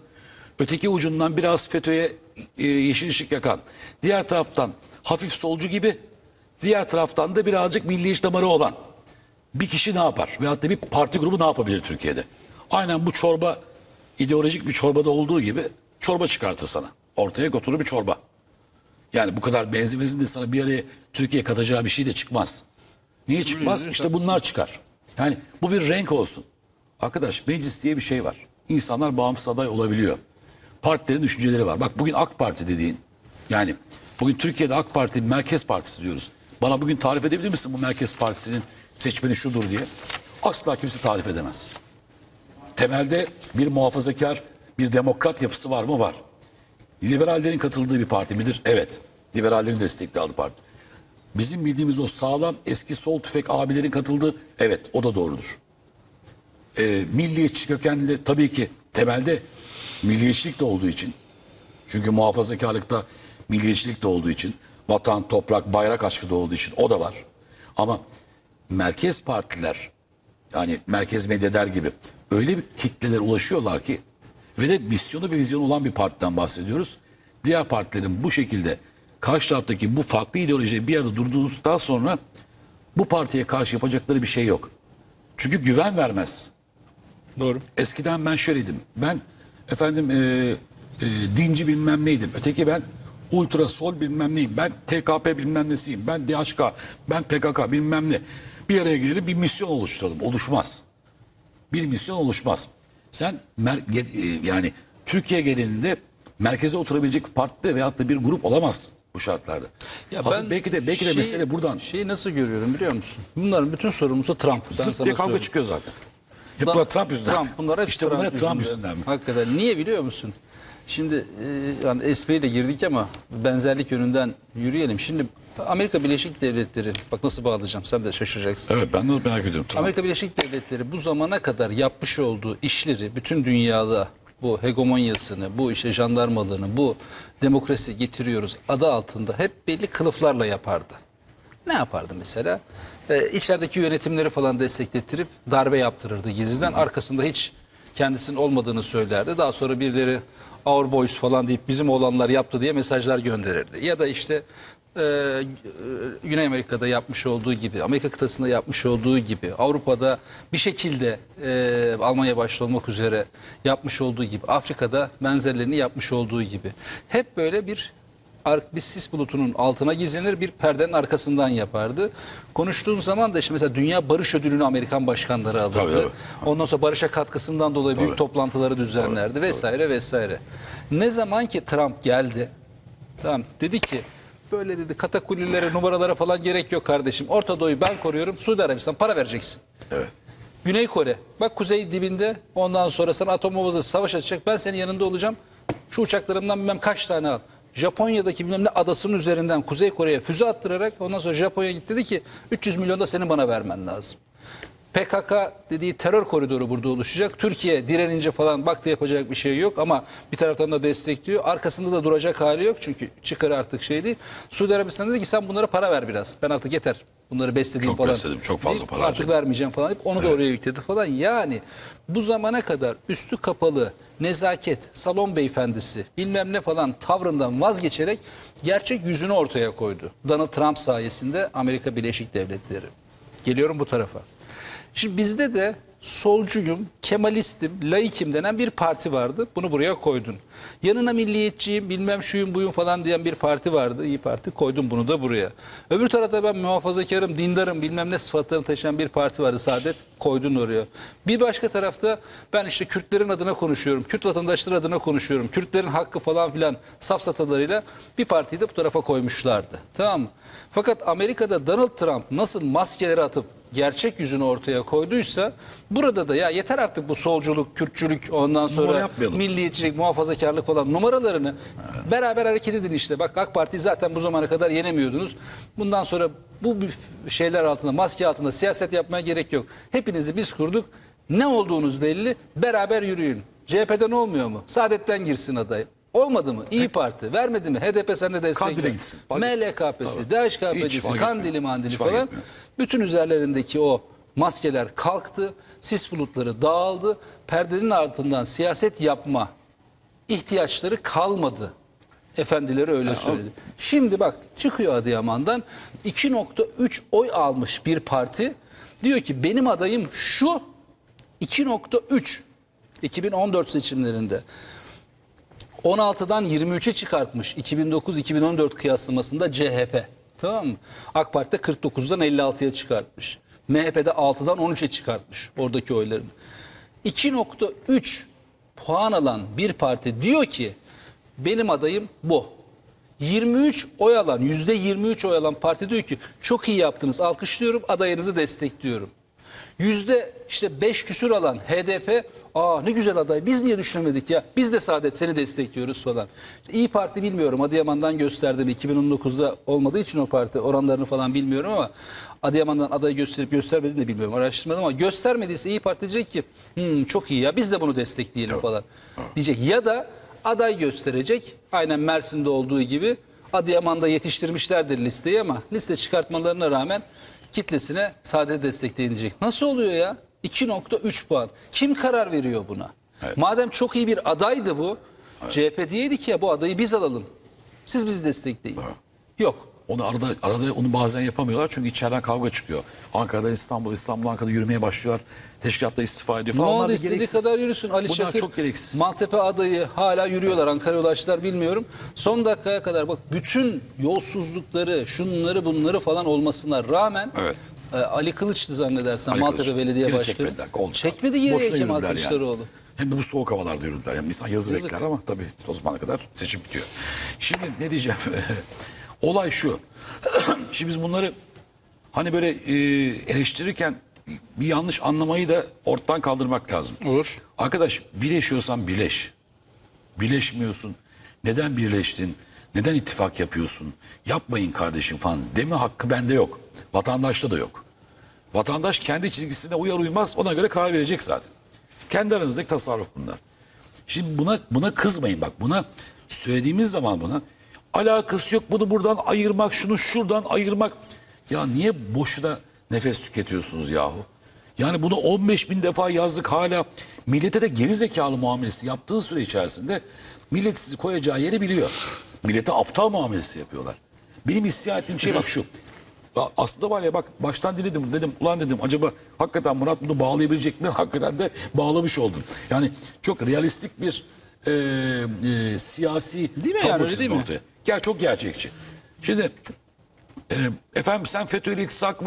Öteki ucundan biraz FETÖ'ye e, yeşil ışık yakan. Diğer taraftan hafif solcu gibi. Diğer taraftan da birazcık milli iş damarı olan. Bir kişi ne yapar? Veyahut da bir parti grubu ne yapabilir Türkiye'de? Aynen bu çorba ideolojik bir çorbada olduğu gibi çorba çıkartır sana. Ortaya oturur bir çorba. Yani bu kadar benzemezin de sana bir araya Türkiye katacağı bir şey de çıkmaz. Niye çıkmaz? İşte bunlar çıkar. Yani bu bir renk olsun. Arkadaş meclis diye bir şey var. İnsanlar bağımsız aday olabiliyor. Partilerin düşünceleri var. Bak bugün AK Parti dediğin yani bugün Türkiye'de AK Parti merkez partisi diyoruz. Bana bugün tarif edebilir misin bu merkez partisinin seçmeni şudur diye? Asla kimse tarif edemez. Temelde bir muhafazakar, bir demokrat yapısı var mı? Var. Liberallerin katıldığı bir parti midir? Evet. Liberallerin destekli aldığı parti. Bizim bildiğimiz o sağlam eski sol tüfek abilerin katıldığı evet o da doğrudur. Ee, milliyetçi kökenli tabii ki temelde milliyetçilik de olduğu için Çünkü muhafazakarlıkta milliyetçilik de olduğu için, vatan, toprak, bayrak aşkı da olduğu için o da var. Ama merkez partiler yani merkez medya der gibi öyle bir kitlelere ulaşıyorlar ki ve de misyonu ve vizyonu olan bir partiden bahsediyoruz. Diğer partilerin bu şekilde karşı taraftaki bu farklı ideolojiyi bir yerde durdurduktan sonra bu partiye karşı yapacakları bir şey yok. Çünkü güven vermez. Doğru. Eskiden ben şöyleydim. Ben efendim e, e, dinci bilmem neydim. Öteki ben ultra sol bilmem neyim. Ben TKP bilmem nesiyim. Ben DHK, ben PKK bilmem ne. Bir araya gelir bir misyon oluşturalım. Oluşmaz. Bir misyon oluşmaz. Sen mer- e, yani Türkiye genelinde merkeze oturabilecek partide veyahut da bir grup olamaz bu şartlarda. Ya Aslında belki de belki de şey- mesele buradan. Şeyi nasıl görüyorum biliyor musun? Bunların bütün sorumlusu Trump. Ben Zıt diye kavga çıkıyor zaten. Hep Bunlar- Trump yüzünden. Trump, bunlar hep işte Trump, bunlar hep Trump yüzünden mi? Hakikaten. Niye biliyor musun? Şimdi e, yani espriyle girdik ama benzerlik yönünden yürüyelim. Şimdi Amerika Birleşik Devletleri, bak nasıl bağlayacağım sen de şaşıracaksın. Evet ben de merak ediyorum. Trump. Amerika Birleşik Devletleri bu zamana kadar yapmış olduğu işleri bütün dünyada bu hegemonyasını, bu işte jandarmalığını, bu demokrasi getiriyoruz adı altında hep belli kılıflarla yapardı. Ne yapardı mesela? Ee, içerideki yönetimleri falan desteklettirip darbe yaptırırdı gizliden. Arkasında hiç kendisinin olmadığını söylerdi. Daha sonra birileri Our Boys falan deyip bizim olanlar yaptı diye mesajlar gönderirdi. Ya da işte e, e, Güney Amerika'da yapmış olduğu gibi, Amerika kıtasında yapmış olduğu gibi, Avrupa'da bir şekilde e, Almanya başta olmak üzere yapmış olduğu gibi, Afrika'da benzerlerini yapmış olduğu gibi. Hep böyle bir bir sis bulutunun altına gizlenir bir perdenin arkasından yapardı. Konuştuğun zaman da işte mesela Dünya Barış Ödülünü Amerikan başkanları alırdı. Tabii, tabii. Ondan sonra barışa katkısından dolayı büyük toplantıları düzenlerdi vesaire vesaire. Ne zaman ki Trump geldi tamam dedi ki böyle dedi katakullilere numaralara falan gerek yok kardeşim. Orta Doğu'yu ben koruyorum. Suudi Arabistan para vereceksin. Evet. Güney Kore. Bak kuzey dibinde ondan sonra sana atom bombası savaş açacak. Ben senin yanında olacağım. Şu uçaklarımdan bilmem kaç tane al. Japonya'daki bilmem ne adasının üzerinden Kuzey Kore'ye füze attırarak ondan sonra Japonya gitti dedi ki 300 milyon da senin bana vermen lazım. PKK dediği terör koridoru burada oluşacak. Türkiye direnince falan baktı yapacak bir şey yok ama bir taraftan da destekliyor. Arkasında da duracak hali yok çünkü çıkar artık şey değil. Suudi Arabistan dedi ki sen bunlara para ver biraz. Ben artık yeter. Bunları beslediğim Çok falan. besledim, çok fazla para Artık harcadım. vermeyeceğim falan deyip onu da oraya yükledi falan. Yani bu zamana kadar üstü kapalı nezaket, salon beyefendisi bilmem ne falan tavrından vazgeçerek gerçek yüzünü ortaya koydu. Donald Trump sayesinde Amerika Birleşik Devletleri. Geliyorum bu tarafa. Şimdi bizde de solcuyum, kemalistim, laikim denen bir parti vardı. Bunu buraya koydun. Yanına milliyetçiyim, bilmem şuyum buyum falan diyen bir parti vardı. İyi Parti koydum bunu da buraya. Öbür tarafta ben muhafazakarım, dindarım, bilmem ne sıfatlarını taşıyan bir parti vardı. Saadet koydun oraya. Bir başka tarafta ben işte Kürtlerin adına konuşuyorum. Kürt vatandaşları adına konuşuyorum. Kürtlerin hakkı falan filan safsatalarıyla bir partiyi de bu tarafa koymuşlardı. Tamam mı? Fakat Amerika'da Donald Trump nasıl maskeleri atıp gerçek yüzünü ortaya koyduysa burada da ya yeter artık bu solculuk, Kürtçülük ondan sonra milliyetçilik, muhafazakarlık falan numaralarını beraber hareket edin işte. Bak AK Parti zaten bu zamana kadar yenemiyordunuz. Bundan sonra bu şeyler altında, maske altında siyaset yapmaya gerek yok. Hepinizi biz kurduk. Ne olduğunuz belli. Beraber yürüyün. CHP'den olmuyor mu? Saadet'ten girsin aday. Olmadı mı? İyi Parti. Vermedi mi? HDP sende destek. Kandil'e gitsin. MLKP'si. DHKP'cisi, fark Kandili. Mandili fark falan. etmiyor. Bütün üzerlerindeki o maskeler kalktı. Sis bulutları dağıldı. Perdenin altından siyaset yapma ihtiyaçları kalmadı. Efendileri öyle söyledi. Şimdi bak çıkıyor Adıyaman'dan 2.3 oy almış bir parti. Diyor ki benim adayım şu 2.3 2014 seçimlerinde 16'dan 23'e çıkartmış 2009-2014 kıyaslamasında CHP. Tamam mı? AK Parti'de 49'dan 56'ya çıkartmış. MHP'de 6'dan 13'e çıkartmış oradaki oylarını. 2.3 puan alan bir parti diyor ki benim adayım bu. 23 oy alan, %23 oy alan parti diyor ki çok iyi yaptınız alkışlıyorum adayınızı destekliyorum. Yüzde işte 5 küsür alan HDP aa ne güzel aday biz niye düşünemedik ya biz de Saadet seni destekliyoruz falan. İyi Parti bilmiyorum Adıyaman'dan gösterdiğini 2019'da olmadığı için o parti oranlarını falan bilmiyorum ama Adıyaman'dan adayı gösterip göstermediğini de bilmiyorum araştırmadım ama göstermediyse İyi Parti diyecek ki "Hmm, çok iyi ya biz de bunu destekleyelim falan diyecek. Ya da aday gösterecek. Aynen Mersin'de olduğu gibi. Adıyaman'da yetiştirmişlerdir listeyi ama liste çıkartmalarına rağmen kitlesine sade destekleyecek. Nasıl oluyor ya? 2.3 puan. Kim karar veriyor buna? Madem çok iyi bir adaydı bu. CHP diyeydi ki ya bu adayı biz alalım. Siz bizi destekleyin. Yok. Onu arada arada onu bazen yapamıyorlar çünkü içeriden kavga çıkıyor. Ankara'da İstanbul, İstanbul Ankara'da yürümeye başlıyorlar. Teşkilatta istifa ediyor Ne falan. Onlar oldu istediği gereksiz. kadar yürüsün. Ali Bunlar Şakir, çok gereksiz. Maltepe adayı hala yürüyorlar. Ankara yolu açtılar bilmiyorum. Son dakikaya kadar bak bütün yolsuzlukları, şunları bunları falan olmasına rağmen Evet. e, Ali Kılıç'tı zannedersen Ali Maltepe Kılıç. Belediye Yine Başkanı. çekmediler, oldu. Çekmedi geriye Kemal yürüdüler yani. Kılıçdaroğlu. Hem de bu soğuk havalarda yürüdüler. Yani insan yazı Yazık. bekler ama tabii o zamana kadar seçim bitiyor. Şimdi ne diyeceğim? [LAUGHS] Olay şu. [CLEARS THROAT] Şimdi biz bunları hani böyle e, eleştirirken bir yanlış anlamayı da ortadan kaldırmak lazım. Olur. Arkadaş birleşiyorsan birleş. Birleşmiyorsun. Neden birleştin? Neden ittifak yapıyorsun? Yapmayın kardeşim falan deme hakkı bende yok. Vatandaşta da yok. Vatandaş kendi çizgisine uyar uymaz ona göre karar verecek zaten. Kendi aranızdaki tasarruf bunlar. Şimdi buna buna kızmayın bak buna söylediğimiz zaman buna alakası yok bunu buradan ayırmak şunu şuradan ayırmak. Ya niye boşuna nefes tüketiyorsunuz yahu? Yani bunu 15 bin defa yazdık hala millete de geri zekalı muamelesi yaptığı süre içerisinde millet sizi koyacağı yeri biliyor. Millete aptal muamelesi yapıyorlar. Benim isyan ettiğim şey bak şu. Aslında var ya bak baştan dinledim dedim ulan dedim acaba hakikaten Murat bunu bağlayabilecek mi? Hakikaten de bağlamış oldum. Yani çok realistik bir e, e, siyasi Değil mi yani, öyle değil mi? ortaya. Gel çok gerçekçi. Şimdi e, efendim sen FETÖ ile iltisak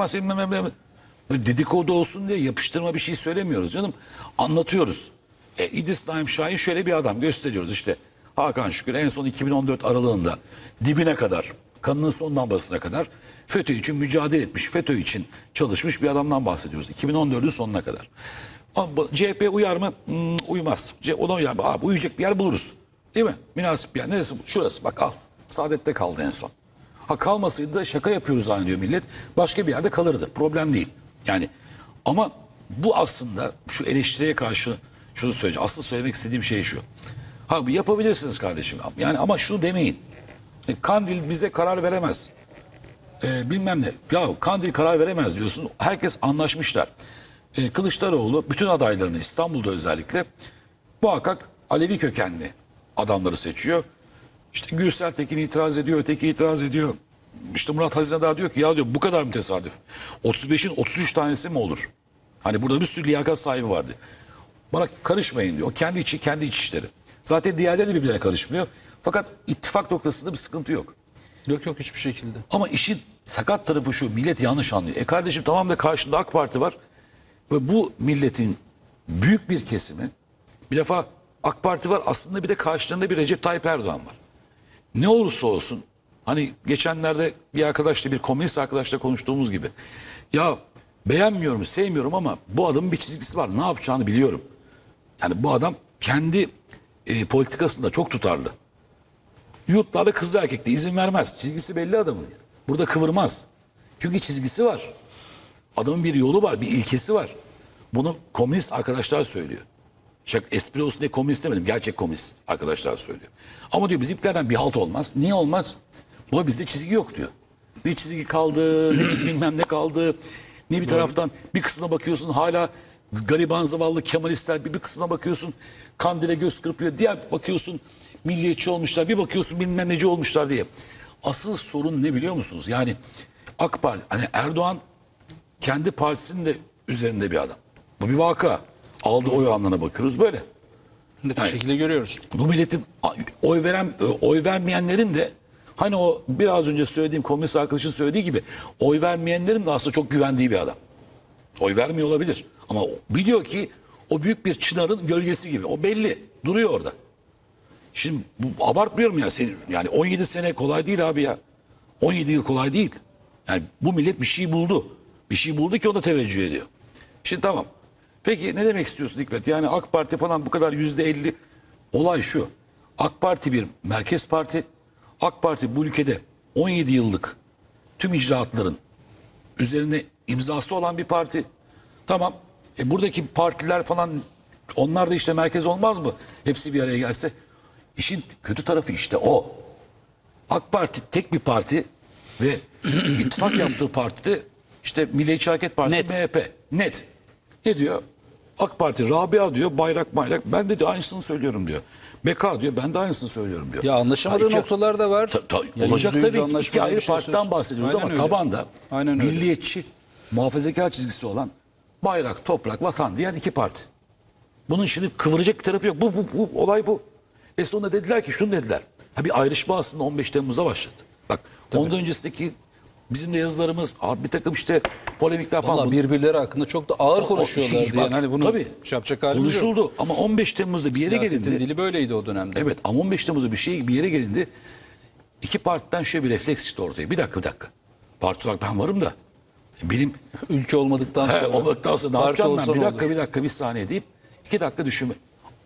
Böyle dedikodu olsun diye yapıştırma bir şey söylemiyoruz canım. Anlatıyoruz. E, İdris Naim Şahin şöyle bir adam gösteriyoruz işte. Hakan Şükür en son 2014 aralığında dibine kadar, kanının son damlasına kadar FETÖ için mücadele etmiş, FETÖ için çalışmış bir adamdan bahsediyoruz. 2014'ün sonuna kadar. Ama CHP uyar mı? Hmm, uymaz. Ona uyar mı? Abi uyuyacak bir yer buluruz. Değil mi? Münasip bir yer. Neresi? Şurası. Bak al. Saadet'te kaldı en son. Ha kalmasaydı da şaka yapıyoruz zannediyor millet. Başka bir yerde kalırdı. Problem değil. Yani ama bu aslında şu eleştiriye karşı şunu söyleyeceğim. Asıl söylemek istediğim şey şu. Ha yapabilirsiniz kardeşim. Yani ama şunu demeyin. E, Kandil bize karar veremez. E, bilmem ne. Ya Kandil karar veremez diyorsun. Herkes anlaşmışlar. E, Kılıçdaroğlu bütün adaylarını İstanbul'da özellikle muhakkak Alevi kökenli adamları seçiyor. İşte Gürsel Tekin itiraz ediyor, öteki itiraz ediyor. İşte Murat Hazinedar diyor ki ya diyor bu kadar mı tesadüf? 35'in 33 tanesi mi olur? Hani burada bir sürü liyakat sahibi vardı. Bana karışmayın diyor. O kendi içi kendi iç işleri. Zaten diğerleri de birbirine karışmıyor. Fakat ittifak noktasında bir sıkıntı yok. Yok yok hiçbir şekilde. Ama işin sakat tarafı şu. Millet yanlış anlıyor. E kardeşim tamam da karşında AK Parti var. Ve bu milletin büyük bir kesimi bir defa AK Parti var aslında bir de karşılarında bir Recep Tayyip Erdoğan var. Ne olursa olsun hani geçenlerde bir arkadaşla bir komünist arkadaşla konuştuğumuz gibi ya beğenmiyorum sevmiyorum ama bu adamın bir çizgisi var ne yapacağını biliyorum. Yani bu adam kendi e, politikasında çok tutarlı. Yurtlarda kızlı erkekte izin vermez. Çizgisi belli adamın. Burada kıvırmaz. Çünkü çizgisi var. Adamın bir yolu var, bir ilkesi var. Bunu komünist arkadaşlar söylüyor. Şak espri olsun diye komünist demedim. Gerçek komünist arkadaşlar söylüyor. Ama diyor bizimkilerden bir halt olmaz. Niye olmaz? Bu bizde çizgi yok diyor. Ne çizgi kaldı, ne çizgi bilmem ne kaldı. Ne bir taraftan bir kısmına bakıyorsun hala gariban zavallı Kemalistler bir, bir kısmına bakıyorsun kandile göz kırpıyor. Diğer bakıyorsun milliyetçi olmuşlar bir bakıyorsun bilmem neci olmuşlar diye. Asıl sorun ne biliyor musunuz? Yani AK Parti hani Erdoğan kendi partisinin de üzerinde bir adam. Bu bir vaka. Aldığı oy oranlarına bakıyoruz böyle. Net bir Evet. şekilde görüyoruz. Bu milletin oy veren oy vermeyenlerin de hani o biraz önce söylediğim komünist arkadaşın söylediği gibi oy vermeyenlerin de aslında çok güvendiği bir adam. Oy vermiyor olabilir ama biliyor ki o büyük bir çınarın gölgesi gibi. O belli. Duruyor orada. Şimdi bu, abartmıyorum ya. Senin, yani 17 sene kolay değil abi ya. 17 yıl kolay değil. Yani bu millet bir şey buldu. Bir şey buldu ki ona teveccüh ediyor. Şimdi tamam. Peki ne demek istiyorsun Hikmet? Yani AK Parti falan bu kadar yüzde 50. Olay şu. AK Parti bir merkez parti. AK Parti bu ülkede 17 yıllık tüm icraatların üzerine imzası olan bir parti. Tamam. E buradaki partiler falan onlar da işte merkez olmaz mı? Hepsi bir araya gelse. işin kötü tarafı işte o. AK Parti tek bir parti ve [CLEARS THROAT] ittifak yaptığı partide işte Milliyetçi Hareket Partisi Net. MHP. Net. Ne diyor? AK Parti Rabia diyor bayrak bayrak ben de diyor aynısını söylüyorum diyor. BK diyor ben de aynısını söylüyorum diyor. Ya anlaşamadığı iki- noktalar da var. Ta- ta- Ya olacak tabii ki. İki ayrı şey partiden söz. bahsediyoruz Aynen ama öyle. tabanda Aynen öyle. milliyetçi, muhafazakar çizgisi olan bayrak, toprak, vatan diyen iki parti. Bunun şimdi kıvıracak bir tarafı yok. Bu, bu, bu olay bu. E sonra dediler ki şunu dediler. Ha bir ayrışma aslında 15 Temmuz'da başladı. Bak ondan öncesindeki bizim de yazılarımız bir takım işte polemikler falan. Valla birbirleri hakkında çok da ağır o- konuşuyorlar bak, diye. Hani bunu tabii, şey yapacak halimiz yok. konuşuldu ama 15 Temmuz'da bir yere Siyasetin gelindi. dili böyleydi o dönemde. Evet ama 15 Temmuz'da bir şey bir yere gelindi. İki partiden şöyle bir refleks çıktı ortaya. Bir dakika bir dakika. Parti olarak ben varım da benim [LAUGHS] Ülke olmadıktan he, sonra. olmadıktan sonra ne yapacağım ben? olsa Bir dakika olur? bir dakika bir saniye deyip iki dakika düşünme.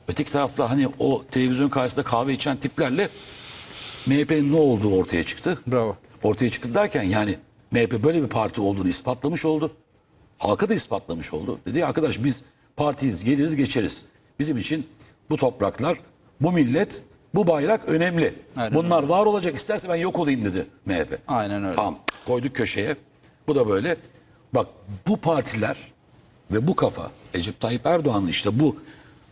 Öteki tarafta hani o televizyon karşısında kahve içen tiplerle MHP'nin ne olduğu ortaya çıktı. Bravo. Ortaya çıktı derken yani MHP böyle bir parti olduğunu ispatlamış oldu. Halka da ispatlamış oldu. Dedi arkadaş biz partiyiz geliriz geçeriz. Bizim için bu topraklar, bu millet, bu bayrak önemli. Aynen Bunlar var olacak isterse ben yok olayım dedi MHP. Aynen öyle. Tamam koyduk köşeye. Bu da böyle. Bak bu partiler ve bu kafa Recep Tayyip Erdoğan'ın işte bu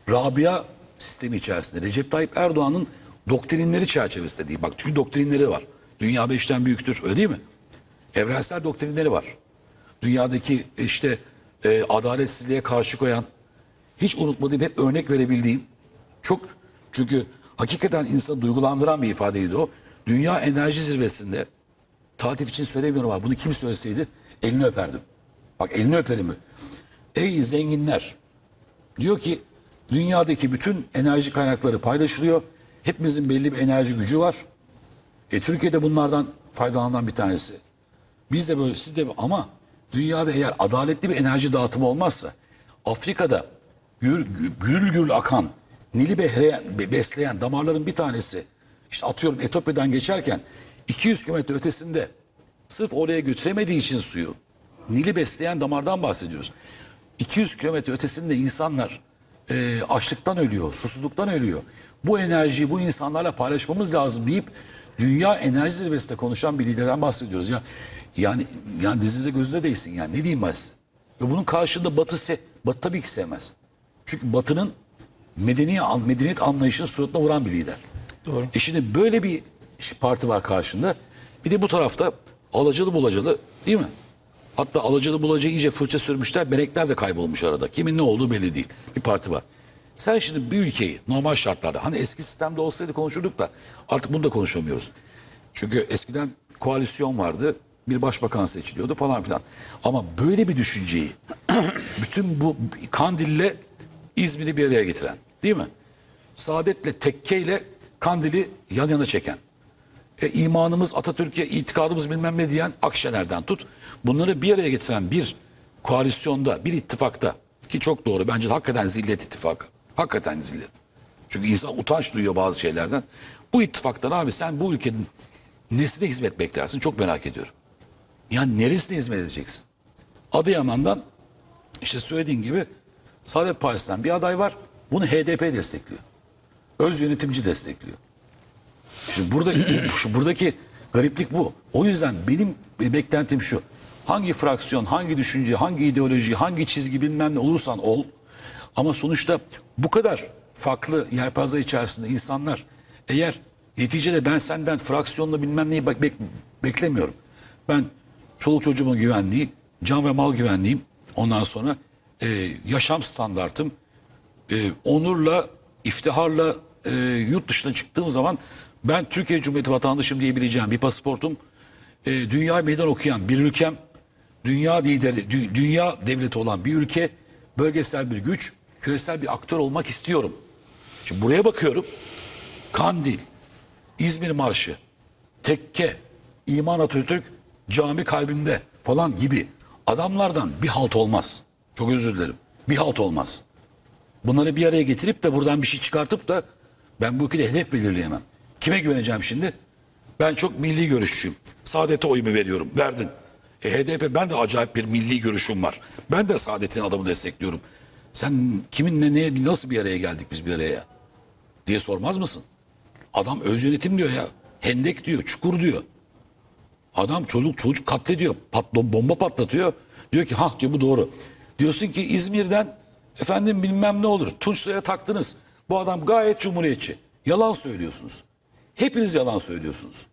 Rabia sistemi içerisinde Recep Tayyip Erdoğan'ın doktrinleri çerçevesinde değil. Bak çünkü doktrinleri var. Dünya beşten büyüktür öyle değil mi? Evrensel doktrinleri var. Dünyadaki işte e, adaletsizliğe karşı koyan hiç unutmadığım hep örnek verebildiğim çok çünkü hakikaten insanı duygulandıran bir ifadeydi o. Dünya Enerji Zirvesi'nde tatif için söylemiyorum ama bunu kim söyleseydi elini öperdim. Bak elini öperim mi? Ey zenginler diyor ki dünyadaki bütün enerji kaynakları paylaşılıyor. Hepimizin belli bir enerji gücü var. E, Türkiye'de bunlardan faydalanan bir tanesi. Biz de böyle siz de ama dünyada eğer adaletli bir enerji dağıtımı olmazsa Afrika'da gür, gürül gürül akan Nil'i besleyen damarların bir tanesi işte atıyorum Etiyopya'dan geçerken 200 kilometre ötesinde sırf oraya götüremediği için suyu Nil'i besleyen damardan bahsediyoruz. 200 kilometre ötesinde insanlar e, açlıktan ölüyor, susuzluktan ölüyor. Bu enerjiyi bu insanlarla paylaşmamız lazım deyip dünya enerji zirvesinde konuşan bir liderden bahsediyoruz. Ya yani yani dizinize gözüne değsin yani ne diyeyim ben size? Ve bunun karşında Batı se Batı tabii ki sevmez. Çünkü Batı'nın medeni medeniyet anlayışını suratına vuran bir lider. Doğru. E şimdi böyle bir parti var karşında. Bir de bu tarafta alacalı bulacalı değil mi? Hatta alacalı bulacağı iyice fırça sürmüşler. Melekler de kaybolmuş arada. Kimin ne olduğu belli değil. Bir parti var. Sen şimdi bir ülkeyi normal şartlarda hani eski sistemde olsaydı konuşurduk da artık bunu da konuşamıyoruz. Çünkü eskiden koalisyon vardı. Bir başbakan seçiliyordu falan filan. Ama böyle bir düşünceyi [CLEARS THROAT] bütün bu Kandil'le İzmir'i bir araya getiren değil mi? Saadet'le tekkeyle Kandil'i yan yana çeken. E, imanımız Atatürk'e, itikadımız bilmem ne diyen Akşener'den tut. Bunları bir araya getiren bir koalisyonda, bir ittifakta ki çok doğru bence hakikaten zillet ittifakı. Hakikaten zillet. Çünkü insan utanç duyuyor bazı şeylerden. Bu ittifaktan abi sen bu ülkenin nesine hizmet beklersin çok merak ediyorum. Yani neresine hizmet edeceksin? Adıyaman'dan işte söylediğin gibi Saadet Partisi'nden bir aday var. Bunu HDP destekliyor. Öz yönetimci destekliyor. Şimdi burada [CLEARS THROAT] buradaki gariplik bu. O yüzden benim beklentim şu. Hangi fraksiyon, hangi düşünce, hangi ideoloji, hangi çizgi bilmem ne olursan ol. Ama sonuçta bu kadar farklı yelpaze içerisinde insanlar eğer neticede ben senden fraksiyonla bilmem neyi bek- bek- beklemiyorum. Ben çoluk çocuğumun güvenliği, can ve mal güvenliğim ondan sonra e, yaşam standartım e, onurla, iftiharla e, yurt dışına çıktığım zaman ben Türkiye Cumhuriyeti vatandaşım diyebileceğim bir pasaportum, e, dünya meydan okuyan bir ülkem, dünya lideri, dü- dünya devleti olan bir ülke, bölgesel bir güç, küresel bir aktör olmak istiyorum. Şimdi buraya bakıyorum. Kandil, İzmir Marşı, Tekke, İman Atatürk, cami kalbimde falan gibi adamlardan bir halt olmaz. Çok özür dilerim. Bir halt olmaz. Bunları bir araya getirip de buradan bir şey çıkartıp da ben bu ülkede hedef belirleyemem. Kime güveneceğim şimdi? Ben çok milli görüşçüyüm. Saadet'e oyumu veriyorum. Verdin. E, HDP ben de acayip bir milli görüşüm var. Ben de Saadet'in adamı destekliyorum. Sen kiminle ne nasıl bir araya geldik biz bir araya diye sormaz mısın? Adam öz yönetim diyor ya. Hendek diyor, çukur diyor. Adam çocuk çocuk katlediyor. Patlo, bomba patlatıyor. Diyor ki ha diyor bu doğru. Diyorsun ki İzmir'den efendim bilmem ne olur. Tunçlu'ya taktınız. Bu adam gayet cumhuriyetçi. Yalan söylüyorsunuz. Hepiniz yalan söylüyorsunuz.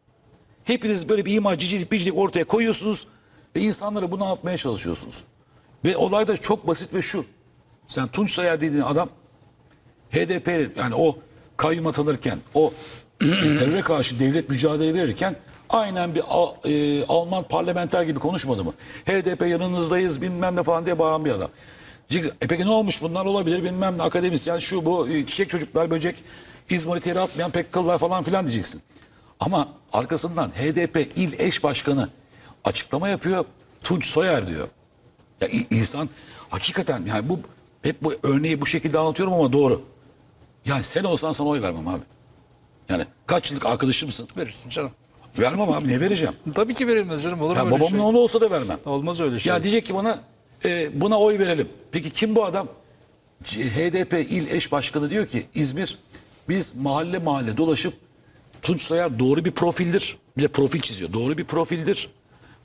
Hepiniz böyle bir imaj cicilik bicilik ortaya koyuyorsunuz. Ve insanları bunu atmaya çalışıyorsunuz. Ve olay da çok basit ve şu. Sen Tunç Soyer dediğin adam HDP yani o kayyum atılırken o [CLEARS THROAT] teröre karşı devlet mücadele verirken aynen bir e, Alman parlamenter gibi konuşmadı mı? HDP yanınızdayız bilmem ne falan diye bağıran bir adam. E peki ne olmuş bunlar olabilir bilmem ne akademisyen şu bu e, çiçek çocuklar böcek yere atmayan pek kıllar falan filan diyeceksin. Ama arkasından HDP il eş başkanı açıklama yapıyor. Tunç Soyer diyor. Ya insan hakikaten yani bu hep bu örneği bu şekilde anlatıyorum ama doğru. Yani sen olsan sana oy vermem abi. Yani kaç yıllık arkadaşımsın? Verirsin canım. Vermem abi ne vereceğim? Tabii ki verilmez canım. Olur mu Ya öyle babamın şey? oğlu olsa da vermem. Olmaz öyle şey. Ya diyecek ki bana e, buna oy verelim. Peki kim bu adam? C- HDP il eş başkanı diyor ki İzmir biz mahalle mahalle dolaşıp Tunç Soyer doğru bir profildir. Bir de profil çiziyor. Doğru bir profildir.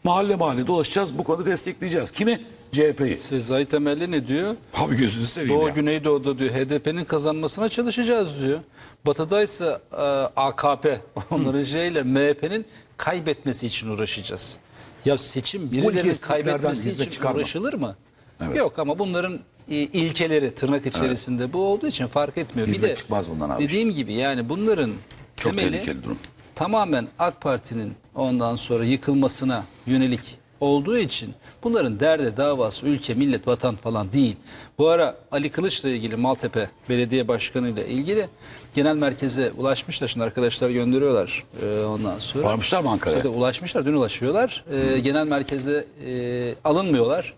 Mahalle mahalle dolaşacağız. Bu konuda destekleyeceğiz. Kimi? CHP'yi. Sezai Temelli ne diyor? Abi gözünü seveyim Doğu ya. Güneydoğu'da diyor HDP'nin kazanmasına çalışacağız diyor. Batı'da ise e, AKP [LAUGHS] onların şeyle MHP'nin kaybetmesi için uğraşacağız. Ya seçim birilerinin kaybetmesi için çıkarma. uğraşılır mı? Evet. Yok ama bunların e, ilkeleri tırnak içerisinde bu olduğu için fark etmiyor. Hizmet bir de çıkmaz bundan abi dediğim gibi yani bunların Çok temeli tehlikeli durum. tamamen AK Parti'nin ondan sonra yıkılmasına yönelik olduğu için bunların derde davası ülke, millet, vatan falan değil. Bu ara Ali Kılıç'la ilgili Maltepe Belediye Başkanı ile ilgili genel merkeze ulaşmışlar. Şimdi arkadaşlar gönderiyorlar e, ondan sonra. Varmışlar mı Ankara'ya? Tabii ulaşmışlar, dün ulaşıyorlar. E, genel merkeze e, alınmıyorlar.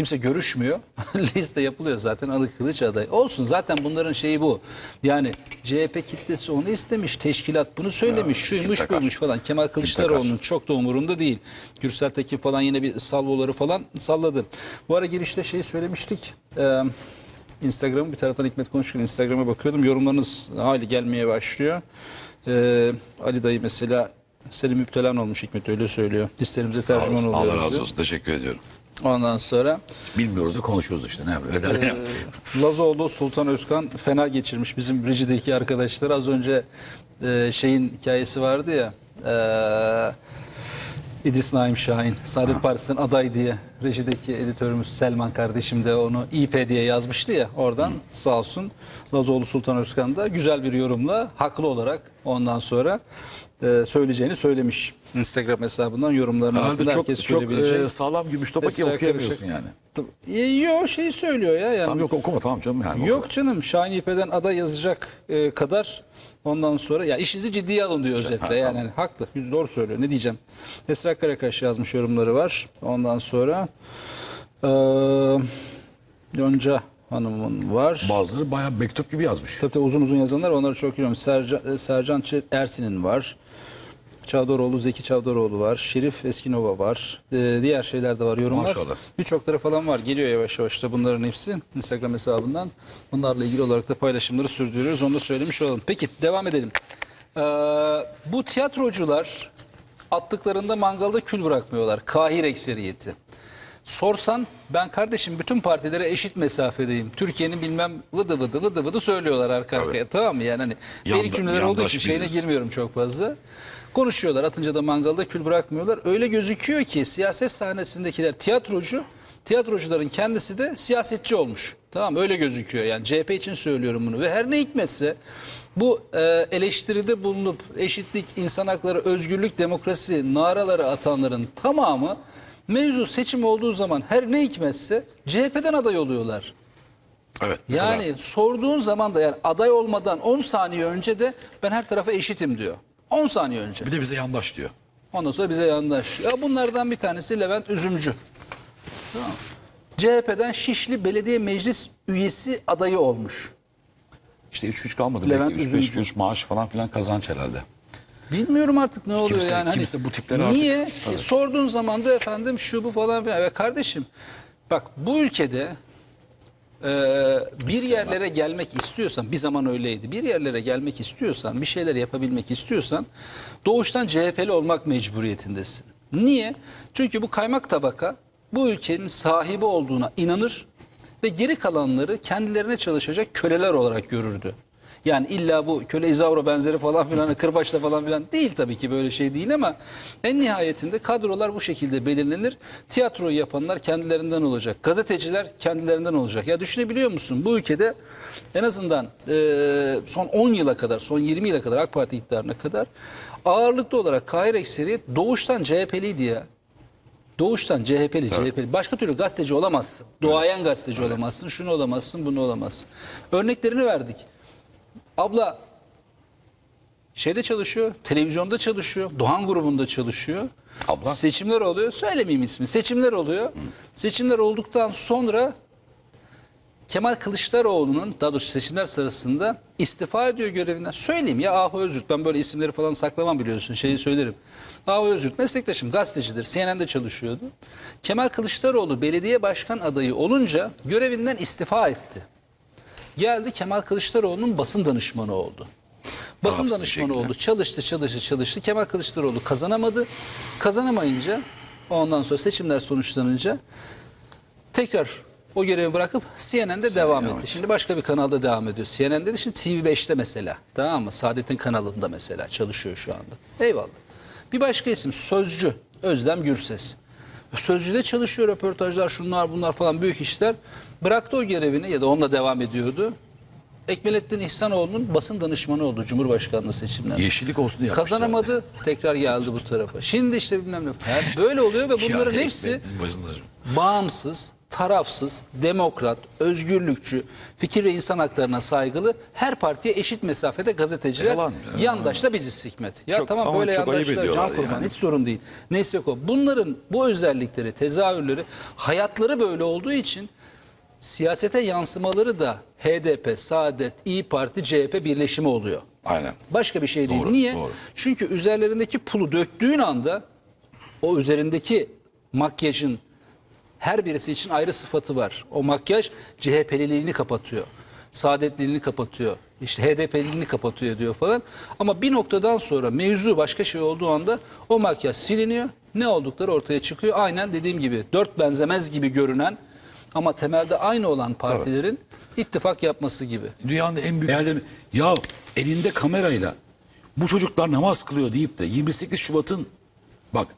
Kimse görüşmüyor. [LAUGHS] Liste yapılıyor zaten Ali Kılıç aday. Olsun zaten bunların şeyi bu. Yani CHP kitlesi onu istemiş. Teşkilat bunu söylemiş. kim şuymuş buymuş falan. Kemal Kılıçdaroğlu'nun çok da umurunda değil. Gürsel Tekin falan yine bir salvoları falan salladı. Bu ara girişte şeyi söylemiştik. Ee, Instagram'ı bir taraftan Hikmet konuşurken Instagram'a bakıyordum. Yorumlarınız hali gelmeye başlıyor. Ee, Ali dayı mesela senin müptelan olmuş Hikmet öyle söylüyor. Listelerimize tercüman oluyoruz. Allah razı olsun. Teşekkür ediyorum. Ondan sonra Bilmiyoruz da konuşuyoruz işte. Ne böyle derler ya. Lazoğlu Sultan Özkan fena geçirmiş bizim Rici'deki arkadaşlar. Az önce e, şeyin hikayesi vardı ya. E, İdris Naim Şahin, Saadet Partisi'nin aday diye rejideki editörümüz Selman kardeşim de onu İP diye yazmıştı ya. Oradan sağ olsun Lazoğlu Sultan Özkan da güzel bir yorumla haklı olarak ondan sonra e, söyleyeceğini söylemiş. Instagram hesabından yorumlarını Herhalde altında çok, herkes çok söyleyebilecek. e, sağlam gümüş topak ki Esra okuyamıyorsun Karışık. yani. E, Yo şeyi söylüyor ya yani. Tamam yok okuma tamam canım yani. Yok canım Şahin İpe'den aday yazacak e, kadar ondan sonra ya işinizi ciddiye alın diyor özetle. yani hani haklı. Yüz doğru söylüyor. Ne diyeceğim? Esra Karakaş yazmış yorumları var. Ondan sonra e, Yonca Hanım'ın var. Bazıları bayağı mektup gibi yazmış. Tabii tabii uzun uzun yazanlar onları çok biliyorum. Sercan, Sercan Çe- Ersin'in var. Çavdaroğlu, Zeki Çavdaroğlu var. Şerif Eskinova var. Ee, diğer şeyler de var, yorumlar. Maşallah. Birçokları falan var. Geliyor yavaş yavaş da bunların hepsi Instagram hesabından. Bunlarla ilgili olarak da paylaşımları sürdürüyoruz. Onu da söylemiş olalım. Peki devam edelim. Ee, bu tiyatrocular attıklarında mangalda kül bırakmıyorlar. Kahir ekseriyeti. Sorsan ben kardeşim bütün partilere eşit mesafedeyim. Türkiye'nin bilmem vıdı vıdı vıdı vıdı söylüyorlar arka arkaya. Tamam mı? Yani hani Yanda- benim cümleler olduğu için şeyine biziz. girmiyorum çok fazla. Konuşuyorlar atınca da mangalda kül bırakmıyorlar. Öyle gözüküyor ki siyaset sahnesindekiler tiyatrocu, tiyatrocuların kendisi de siyasetçi olmuş. Tamam öyle gözüküyor yani CHP için söylüyorum bunu ve her ne hikmetse bu e, eleştiride bulunup eşitlik, insan hakları, özgürlük, demokrasi naraları atanların tamamı mevzu seçim olduğu zaman her ne hikmetse CHP'den aday oluyorlar. Evet. Yani kadar- sorduğun zaman da yani aday olmadan 10 saniye önce de ben her tarafa eşitim diyor. 10 saniye önce. Bir de bize yandaş diyor. Ondan sonra bize yandaş. Ya bunlardan bir tanesi Levent Üzümcü. Tamam. CHP'den Şişli Belediye Meclis üyesi adayı olmuş. İşte 3-3 kalmadı. Levent Belki 3-5 Üzümcü. kuruş maaş falan filan kazanç herhalde. Bilmiyorum artık ne oluyor Kimse- yani. Hani kimse bu tiplere artık- Niye? E, sorduğun zaman da efendim şu bu falan filan. Ya kardeşim bak bu ülkede e, bir yerlere gelmek istiyorsan bir zaman öyleydi. Bir yerlere gelmek istiyorsan, bir şeyler yapabilmek istiyorsan doğuştan CHP'li olmak mecburiyetindesin. Niye? Çünkü bu kaymak tabaka bu ülkenin sahibi olduğuna inanır ve geri kalanları kendilerine çalışacak köleler olarak görürdü. Yani illa bu köle izavro benzeri falan filan [LAUGHS] kırbaçla falan filan değil tabii ki böyle şey değil ama en nihayetinde kadrolar bu şekilde belirlenir. Tiyatroyu yapanlar kendilerinden olacak. Gazeteciler kendilerinden olacak. Ya düşünebiliyor musun? Bu ülkede en azından e, son 10 yıla kadar, son 20 yıla kadar AK Parti iktidarına kadar ağırlıklı olarak kahir ekseriyet doğuştan CHP'liydi ya. Doğuştan CHP'li, CHP'li. Başka türlü gazeteci olamazsın. Doğayan gazeteci olamazsın. Şunu olamazsın, bunu olamazsın. Örneklerini verdik. Abla şeyde çalışıyor, televizyonda çalışıyor, Doğan grubunda çalışıyor. Abla? Seçimler oluyor. Söylemeyeyim ismi. Seçimler oluyor. Seçimler olduktan sonra Kemal Kılıçdaroğlu'nun daha doğrusu seçimler sırasında istifa ediyor görevinden. Söyleyeyim ya Ahu Özgürt. Ben böyle isimleri falan saklamam biliyorsun. Şeyi söylerim. Ahu Özgürt meslektaşım gazetecidir. CNN'de çalışıyordu. Kemal Kılıçdaroğlu belediye başkan adayı olunca görevinden istifa etti. Geldi Kemal Kılıçdaroğlu'nun basın danışmanı oldu. Basın Tarafsız danışmanı şekilde. oldu. Çalıştı, çalıştı, çalıştı. Kemal Kılıçdaroğlu kazanamadı. Kazanamayınca ondan sonra seçimler sonuçlanınca tekrar o görevi bırakıp CNN'de devam devam etti. Şimdi başka bir kanalda devam ediyor. CNN'de de şimdi TV5'te mesela. Tamam mı? Saadet'in kanalında mesela çalışıyor şu anda. Eyvallah. Bir başka isim Sözcü. Özlem Gürses. Sözcü'de çalışıyor röportajlar şunlar bunlar falan büyük işler. Bıraktı o görevini ya da onunla devam ediyordu. Ekmelettin İhsanoğlu'nun basın danışmanı oldu Cumhurbaşkanlığı seçimlerinde. Yeşillik olsun diye yapmışlar. Kazanamadı tekrar geldi bu tarafa. Şimdi işte bilmem ne. Ha, Böyle oluyor ve bunların Ya, hepsi bağımsız, tarafsız, demokrat, özgürlükçü, fikir ve insan haklarına saygılı her partiye eşit mesafede gazeteciler. Yalan ya. yandaş da biziz Hikmet. Ya Çok- tamam ama böyle yandaşlar can kurban yani. hiç sorun değil. Neyse yok o. Bunların bu özellikleri, tezahürleri, hayatları böyle olduğu için siyasete yansımaları da HDP, Saadet, İyi Parti, CHP birleşimi oluyor. Aynen. Başka bir şey değil. Doğru, Niye? doğru. Çünkü üzerlerindeki pulu döktüğün anda o üzerindeki makyajın her birisi için ayrı sıfatı var. O makyaj CHP'liliğini kapatıyor. Saadetliliğini kapatıyor. İşte HDP'liliğini kapatıyor diyor falan. Ama bir noktadan sonra mevzu başka şey olduğu anda o makyaj siliniyor. Ne oldukları ortaya çıkıyor. Aynen dediğim gibi dört benzemez gibi görünen ama temelde aynı olan partilerin ittifak yapması gibi. Dünyanın en büyük değerleri. Ya elinde kamerayla bu çocuklar namaz kılıyor deyip de 28 Şubat'ın bak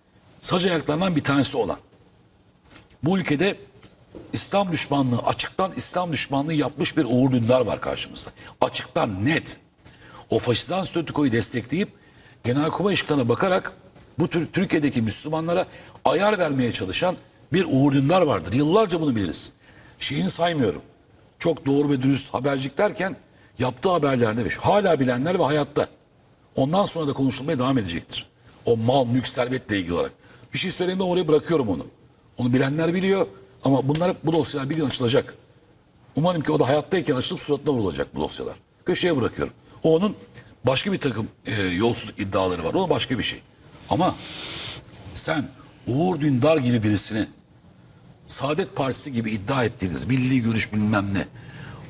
sac ayaklarından bir tanesi olan bu ülkede İslam düşmanlığı açıktan İslam düşmanlığı yapmış bir Uğur Dündar var karşımızda. Açıktan net. O faşizan statükoyu destekleyip Genelkurmay işgalına bakarak bu tür Türkiye'deki Müslümanlara ayar vermeye çalışan bir Uğur Dündar vardır. Yıllarca bunu biliriz. Şeyini saymıyorum. Çok doğru ve dürüst habercilik derken yaptığı haberlerde ve şu- hala bilenler ve hayatta. Ondan sonra da konuşulmaya devam edecektir. O mal, mülk, servetle ilgili olarak. Bir şey söylediğimde oraya bırakıyorum onu. Onu bilenler biliyor ama bunlar bu dosyalar bir gün açılacak. Umarım ki o da hayattayken açılıp suratına vurulacak bu dosyalar. Köşeye bırakıyorum. O onun başka bir takım e, yolsuz iddiaları var. O başka bir şey. Ama sen Uğur Dündar gibi birisini Saadet Partisi gibi iddia ettiğiniz milli görüş bilmem ne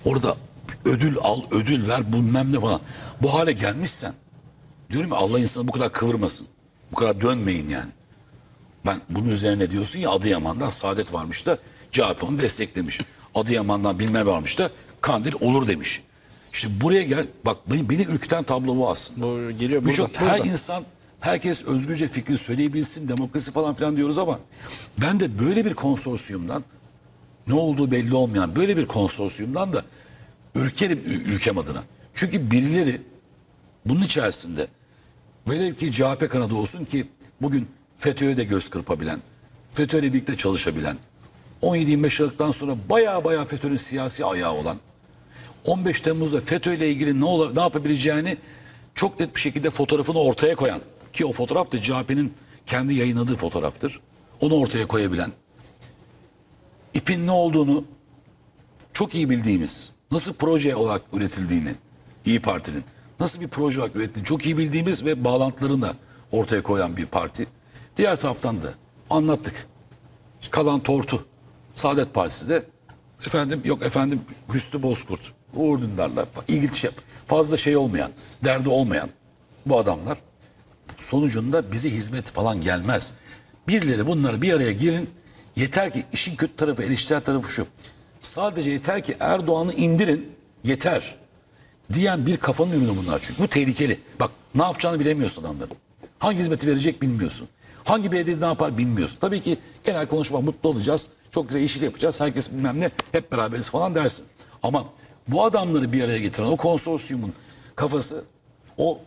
orada ödül al ödül ver bilmem ne falan bu hale gelmişsen diyorum ya Allah insanı bu kadar kıvırmasın. Bu kadar dönmeyin yani. Ben bunun üzerine diyorsun ya Adıyaman'dan Saadet varmış da CHP onu desteklemiş. Adıyaman'dan bilmem varmış da Kandil olur demiş. İşte buraya gel bak beni, beni ürküten tablo bu aslında. Bu geliyor Birçok her insan herkes özgürce fikri söyleyebilsin demokrasi falan filan diyoruz ama ben de böyle bir konsorsiyumdan ne olduğu belli olmayan böyle bir konsorsiyumdan da ürkerim ülkem adına. Çünkü birileri bunun içerisinde velev ki CHP kanadı olsun ki bugün FETÖ'ye de göz kırpabilen, FETÖ'yle birlikte çalışabilen, 17-25 Aralık'tan sonra baya baya FETÖ'nün siyasi ayağı olan, 15 Temmuz'da FETÖ ile ilgili ne, ne yapabileceğini çok net bir şekilde fotoğrafını ortaya koyan ki o fotoğraf da CHP'nin kendi yayınladığı fotoğraftır. Onu ortaya koyabilen, ipin ne olduğunu çok iyi bildiğimiz, nasıl proje olarak üretildiğini, İyi Parti'nin nasıl bir proje olarak üretildiğini çok iyi bildiğimiz ve bağlantılarını da ortaya koyan bir parti. Diğer taraftan da anlattık. Kalan tortu Saadet Partisi de Efendim yok efendim Hüsnü Bozkurt, Uğur Dündarlar, ilgi şey, fazla şey olmayan, derdi olmayan bu adamlar sonucunda bize hizmet falan gelmez. Birileri bunları bir araya girin. Yeter ki işin kötü tarafı, eleştirel tarafı şu. Sadece yeter ki Erdoğan'ı indirin, yeter diyen bir kafanın ürünü bunlar çünkü. Bu tehlikeli. Bak ne yapacağını bilemiyorsun adamların. Hangi hizmeti verecek bilmiyorsun. Hangi belediye ne yapar bilmiyorsun. Tabii ki genel konuşma mutlu olacağız. Çok güzel işini yapacağız. Herkes bilmem ne hep beraberiz falan dersin. Ama bu adamları bir araya getiren o konsorsiyumun kafası o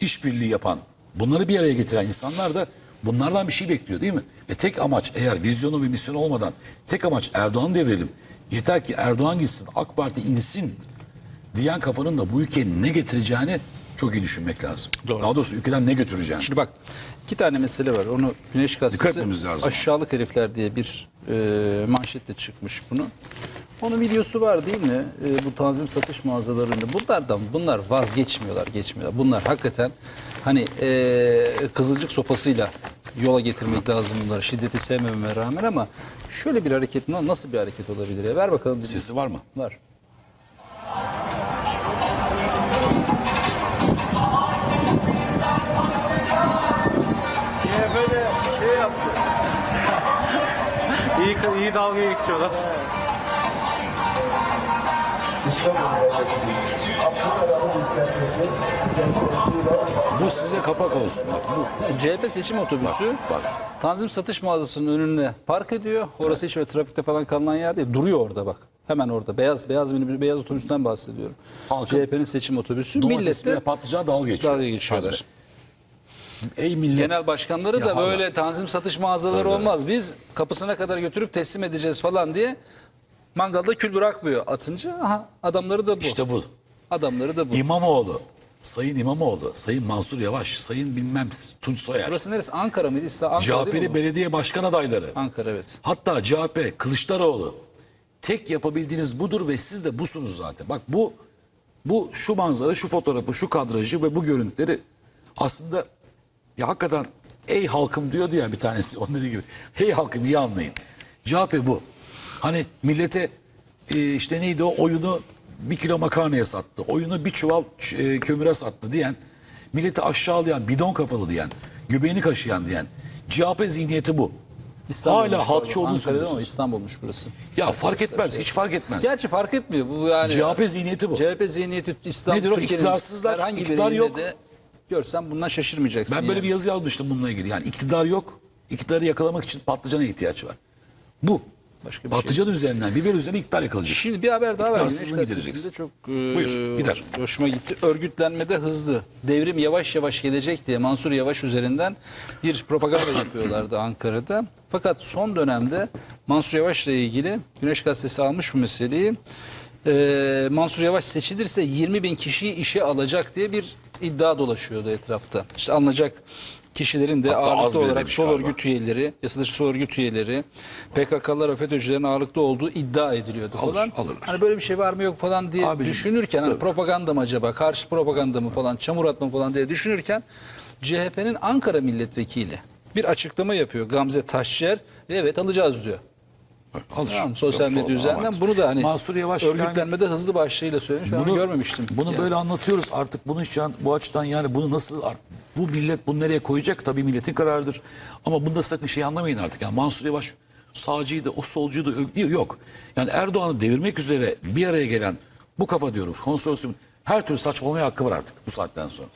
işbirliği yapan bunları bir araya getiren insanlar da bunlardan bir şey bekliyor değil mi? Ve tek amaç eğer vizyonu ve misyonu olmadan tek amaç Erdoğan devirelim. Yeter ki Erdoğan gitsin AK Parti insin diyen kafanın da bu ülkeye ne getireceğini çok iyi düşünmek lazım. Doğru. Daha doğrusu ülkeden ne götüreceğini. Şimdi bak iki tane mesele var. Onu Güneş Gazetesi aşağılık herifler diye bir e, manşetle çıkmış bunu. Onun videosu var değil mi? E, bu tanzim satış mağazalarında. Bunlardan bunlar vazgeçmiyorlar, geçmiyorlar. Bunlar hakikaten hani e, kızılcık sopasıyla yola getirmek lazım bunları. Şiddeti sevmememe rağmen ama şöyle bir hareket nasıl bir hareket olabilir ya? Ver bakalım. bir- Sesi var mı? Var. Yine böyle şey yaptı. [LAUGHS] iyi, iyi dalga geçiyorlar. Bu size kapak olsun. Bak bu. CHP seçim otobüsü bak. Tanzim satış mağazasının önüne park ediyor. Orası hiç öyle trafikte falan kalınan yer değil. Duruyor orada bak. Hemen orada. Beyaz beyaz minibüs, beyaz otobüsten bahsediyorum. CHP'nin seçim otobüsü. Domates Millet ve de patlıcan dalga geçiyor. dalga geçiyorlar. Hazır. Ey millet. Genel başkanları da Ya böyle tanzim satış mağazaları Tabii. olmaz. Biz kapısına kadar götürüp teslim edeceğiz falan diye mangalda kül bırakmıyor. Atınca aha, adamları da bu. İşte bu. adamları da bu. İmamoğlu. Sayın İmamoğlu, Sayın Mansur Yavaş, Sayın bilmem Tunç Soyer. Burası neresi? Ankara mıydı? İsta- Ankara CHP'li belediye başkan adayları. Ankara evet. Hatta CHP, Kılıçdaroğlu. Tek yapabildiğiniz budur ve siz de busunuz zaten. Bak bu bu şu manzara, şu fotoğrafı, şu kadrajı ve bu görüntüleri aslında ya hakikaten ey halkım diyordu ya bir tanesi onun dediği gibi. Hey halkım iyi anlayın. CHP bu. Hani millete e, işte neydi o oyunu bir kilo makarnaya sattı. Oyunu bir çuval e, kömüre sattı diyen, milleti aşağılayan, bidon kafalı diyen, göbeğini kaşıyan diyen. CHP zihniyeti bu. İstanbul'muş Hala halkçı olduğunu Ankara'da ama söylüyorsunuz. İstanbul'muş burası. Ya fark etmez, şey. hiç fark etmez. Gerçi fark etmiyor. Bu yani CHP zihniyeti bu. CHP zihniyeti İstanbul Nedir o? İktidarsızlar, herhangi iktidar yok. de görsen bundan şaşırmayacaksın. Ben böyle yani. bir yazı yazmıştım bununla ilgili. Yani iktidar yok. İktidarı yakalamak için patlıcana ihtiyaç var. Bu. Başka bir şey Patlıcan üzerinden, biber üzerinden iktidar yakalayacaksın. Şimdi bir haber daha var. Gazetesi'nde çok e, Buyur, gider. hoşuma gitti. Örgütlenmede hızlı. Devrim yavaş yavaş gelecek diye Mansur Yavaş üzerinden bir propaganda [COUGHS] yapıyorlardı Ankara'da. Fakat son dönemde Mansur Yavaş'la ilgili Güneş Gazetesi almış bu meseleyi. E, Mansur Yavaş seçilirse 20 bin kişiyi işe alacak diye bir iddia dolaşıyordu etrafta. İşte alınacak kişilerin de Hatta ağırlıklı olarak sol galiba. örgüt üyeleri, yasa dışı sol örgüt üyeleri, PKK'lar ve FETÖ'cülerin ağırlıklı olduğu iddia ediliyordu Alır, falan. alırlar. Hani böyle bir şey var mı yok falan diye Abicim, düşünürken hani tabii. propaganda mı acaba, karşı propaganda mı falan, çamur atma falan diye düşünürken CHP'nin Ankara milletvekili bir açıklama yapıyor Gamze Taşçer. Evet alacağız diyor. Alır. Tamam, sosyal medya üzerinden bunu da hani Mansur Yavaş yani- örgütlenmede hızlı başlığıyla söylemiş. Ben onu görmemiştim. Bunu Yani. böyle anlatıyoruz. Artık bunu şu an bu açıdan yani bunu nasıl bu millet bunu nereye koyacak? Tabii milletin kararıdır. Ama bunda sakın şey anlamayın artık. Yani Mansur Yavaş sağcıydı, o solcuydu ö- diyor. Yok. Yani Erdoğan'ı devirmek üzere bir araya gelen bu kafa diyoruz. Konsorsiyum her türlü saçmalamaya hakkı var artık bu saatten sonra.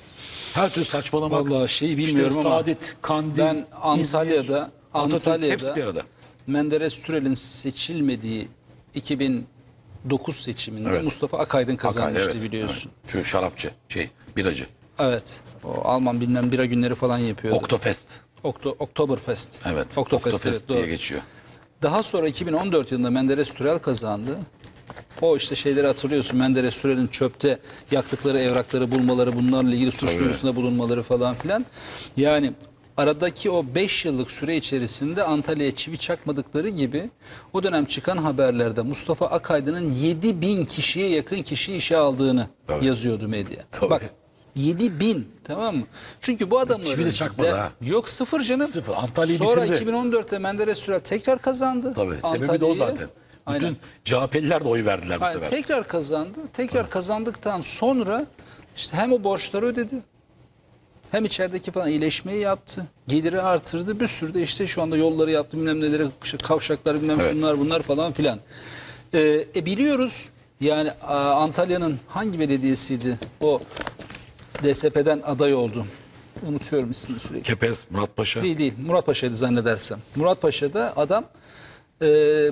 Her türlü saçmalamak. Vallahi şeyi bilmiyorum işte ama Saadet, Kandil, Ben Antalya'da İzmir, Atatürk, Antalya'da hepsi bir arada. Menderes Türel'in seçilmediği 2009 seçiminde Evet. Mustafa Akaydın kazanmıştı evet, biliyorsun. Evet. Şu şarapçı, şey, biracı. Evet. O Alman bilmem bira günleri falan yapıyordu. Oktofest. Okto, Oktoberfest. Evet. Oktoberfest, evet, diye doğru. geçiyor. Daha sonra 2014 yılında Menderes Türel kazandı. O işte şeyleri hatırlıyorsun. Menderes Türel'in çöpte yaktıkları evrakları bulmaları, bunlarla ilgili suç duyurusunda bulunmaları falan filan. Yani aradaki o 5 yıllık süre içerisinde Antalya'ya çivi çakmadıkları gibi o dönem çıkan haberlerde Mustafa Akaydın'ın 7 bin kişiye yakın kişi işe aldığını Tabii. yazıyordu medya. Tabii. Bak 7 bin tamam mı? Çünkü bu adamların... Çivi de çakmadı de- ha. Yok sıfır canım. Sıfır. Antalya'yı Sonra bitirdi. 2014'te Menderes Sürel tekrar kazandı. Tabii, sebebi de o zaten. Aynen. Bütün CHP'liler de oy verdiler bu Hayır, sefer. tekrar kazandı. Tekrar kazandıktan sonra işte hem o borçları ödedi. Hem içerideki falan iyileşmeyi yaptı. Geliri artırdı. Bir sürü de işte şu anda yolları yaptı. Bilmem neleri, işte kavşaklar bilmem Evet. şunlar bunlar falan filan. Ee, e, biliyoruz yani Antalya'nın hangi belediyesiydi? O DSP'den aday oldu. Unutuyorum ismini sürekli. Kepez, Murat Paşa. Değil değil. Murat Paşa'ydı zannedersem. Murat Paşa'da adam e,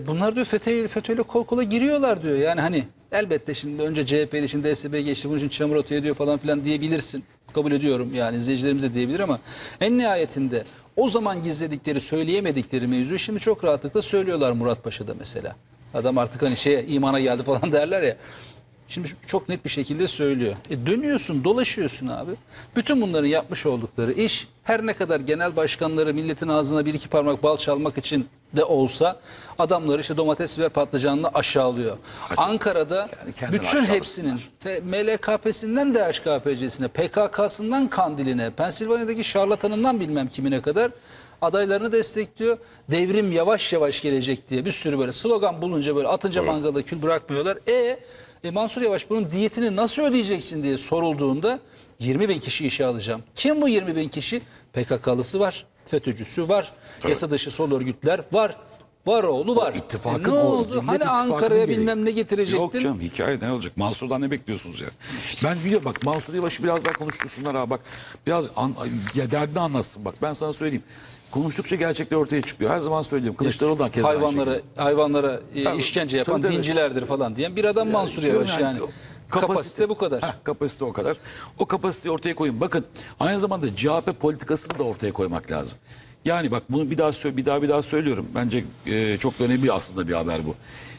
bunlar diyor FETÖ, FETÖ'yle kol kola giriyorlar diyor. Yani hani elbette şimdi önce CHP'li şimdi DSP geçti bunun için çamur atıyor diyor falan filan diyebilirsin. Kabul ediyorum yani izleyicilerimiz de diyebilir ama en nihayetinde o zaman gizledikleri söyleyemedikleri mevzuyu şimdi çok rahatlıkla söylüyorlar Murat Paşa'da mesela. Adam artık hani şeye imana geldi falan [LAUGHS] derler ya. Şimdi çok net bir şekilde söylüyor. E dönüyorsun, dolaşıyorsun abi. Bütün bunların yapmış oldukları iş her ne kadar genel başkanları milletin ağzına bir iki parmak bal çalmak için de olsa adamları işte domates ve patlıcanla aşağılıyor. Ankara'da Yani bütün hepsinin te- MLKP'sinden DHKPC'sine, PKK'sından Kandil'ine, Pensilvanya'daki şarlatanından bilmem kimine kadar adaylarını destekliyor. Devrim yavaş yavaş gelecek diye bir sürü böyle slogan bulunca böyle atınca mangala kül bırakmıyorlar. E, e Mansur Yavaş bunun diyetini nasıl ödeyeceksin diye sorulduğunda 20 bin kişi işe alacağım. Kim bu 20 bin kişi? PKK'lısı var, FETÖ'cüsü var, yasa dışı sol örgütler var. Var oğlu var. İttifakın E ne o oldu? Hani Ankara'ya bilmem ne getirecektin. Yok canım hikaye ne olacak? Mansur'dan ne bekliyorsunuz ya? Ben biliyorum bak Mansur Yavaş'ı biraz daha konuştursunlar ha bak. Biraz an, ya derdini anlatsın bak. Ben sana söyleyeyim. Konuştukça gerçekler ortaya çıkıyor. Her zaman söylüyorum. Kılıçdaroğlu'dan kez aynı hayvanlara hayvanlara e, işkence yapan tabii, tabii. dincilerdir falan diyen bir adam Mansur Diyorum Yavaş yani. o Kapasite, bu kadar. Heh, kapasite o kadar. O kapasiteyi ortaya koyun. Bakın aynı zamanda CHP politikasını da ortaya koymak lazım. Yani bak bunu bir daha bir daha bir daha söylüyorum. Bence e, çok önemli aslında bir haber bu.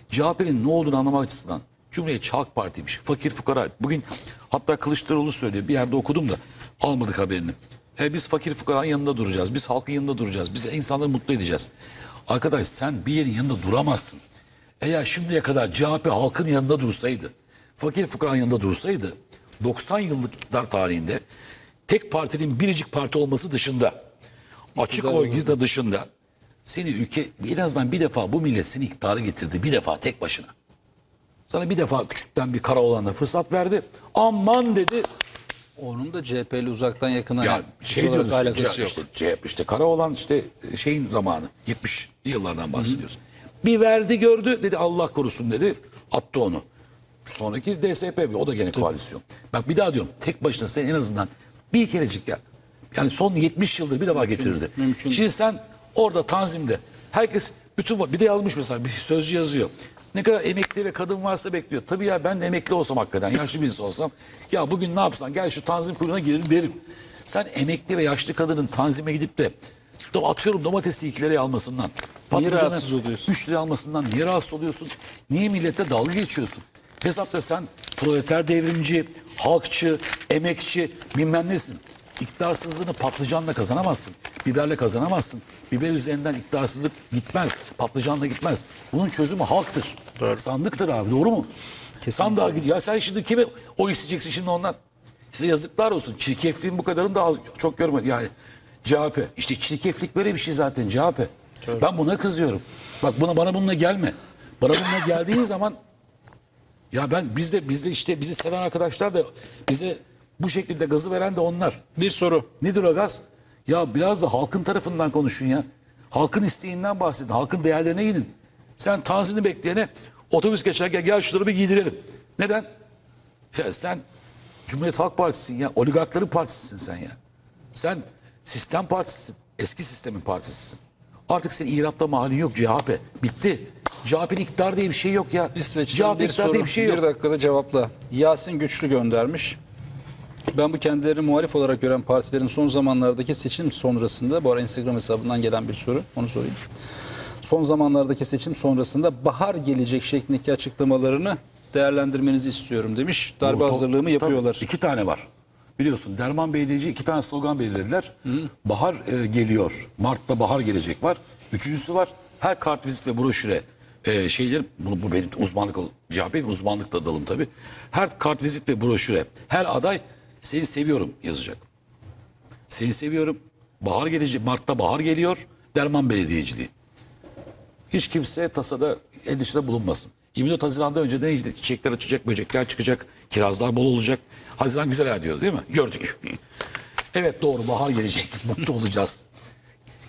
CHP'nin ne olduğunu anlamak açısından Cumhuriyetçi Halk Parti'ymiş. Fakir fukara. Bugün hatta Kılıçdaroğlu söylüyor. Bir yerde okudum da almadık haberini. E, biz fakir fukaranın yanında duracağız. Biz halkın yanında duracağız. Biz insanları mutlu edeceğiz. Arkadaş sen bir yerin yanında duramazsın. Eğer şimdiye kadar CHP halkın yanında dursaydı, fakir fukaranın yanında dursaydı 90 yıllık iktidar tarihinde tek partinin biricik parti olması dışında açık oy gizli dışında seni ülke en azından bir defa bu millet seni iktidara getirdi bir defa tek başına. Sana bir defa küçükten bir kara olana fırsat verdi. Aman dedi. Onun da CHP'li uzaktan yakından Ya şey diyoruz alakası yok. işte, CHP işte kara olan işte şeyin zamanı 70 yıllardan bahsediyoruz. Bir verdi gördü dedi Allah korusun dedi attı onu. Sonraki DSP o da gene koalisyon. Bak bir daha diyorum tek başına sen en azından bir kerecik ya. Yani son 70 yıldır bir defa getirirdi. mümkün. Şimdi sen orada tanzimde herkes bütün bir de yazmış mesela bir sözcü yazıyor. Ne kadar emekli ve kadın varsa bekliyor. Tabii ya ben emekli olsam hakikaten yaşlı bir insan olsam ya bugün ne yapsan gel şu tanzim kuyruğuna girelim derim. Sen emekli ve yaşlı kadının tanzime gidip de atıyorum domatesi 2 liraya almasından. patlıcanı rahatsız oluyorsun? 3 liraya almasından niye rahatsız oluyorsun? Niye millete dalga geçiyorsun? Hesapta sen proleter devrimci, halkçı, emekçi bilmem nesin. İktidarsızlığını patlıcanla kazanamazsın. Biberle kazanamazsın. Biber üzerinden iktidarsızlık gitmez. Patlıcanla gitmez. Bunun çözümü halktır. Sandıktır abi doğru mu? Sandığa gidiyor. Ya sen şimdi kime oy isteyeceksin şimdi ondan? Size yazıklar olsun. Çirkefliğin bu kadarını da az, çok görmedim. Yani CHP. İşte çirkeflik böyle bir şey zaten CHP. Ben buna kızıyorum. Bak buna bana bununla gelme. Bana bununla [LAUGHS] geldiğin zaman ya ben bizde bizde işte bizi seven arkadaşlar da bize bu şekilde gazı veren de onlar. Bir soru. Nedir o gaz? Ya biraz da halkın tarafından konuşun ya. Halkın isteğinden bahsedin. Halkın değerlerine gidin. Sen tanzini bekleyene otobüs geçerken gel şunları bir giydirelim. Neden? Ya sen Cumhuriyet Halk Partisi'sin ya. Oligarkların partisisin sen ya. Sen sistem partisisin. Eski sistemin partisisin. Artık senin İrab'da mahalin yok CHP. Bitti. CHP'nin iktidar diye bir şey yok ya. İsveç'ten bir soru. diye bir şey bir yok. dakikada cevapla. Yasin Güçlü göndermiş. Ben bu kendilerini muhalif olarak gören partilerin son zamanlardaki seçim sonrasında, bu ara Instagram hesabından gelen bir soru, onu sorayım. Son zamanlardaki seçim sonrasında bahar gelecek şeklindeki açıklamalarını değerlendirmenizi istiyorum demiş. Darbe Bu- hazırlığımı yapıyorlar. Tabii, iki tane var. Biliyorsun Derman Belediyeci iki tane slogan belirlediler. Bahar e, geliyor. Mart'ta bahar gelecek var. Üçüncüsü var. Her kart vizit ve broşüre e, şeyler bunu bu benim uzmanlık CHP benim uzmanlık da dalım tabii. Her kart vizit ve broşüre her aday seni seviyorum yazacak. Seni seviyorum. Bahar gelecek. Mart'ta bahar geliyor. Derman Belediyeciliği. Hiç kimse tasada endişede bulunmasın. 24 Haziran'da önce ne çiçekler açacak, böcekler çıkacak, kirazlar bol olacak. Haziran güzel ay diyor değil mi? Gördük. [LAUGHS] Evet doğru bahar gelecek. Mutlu olacağız.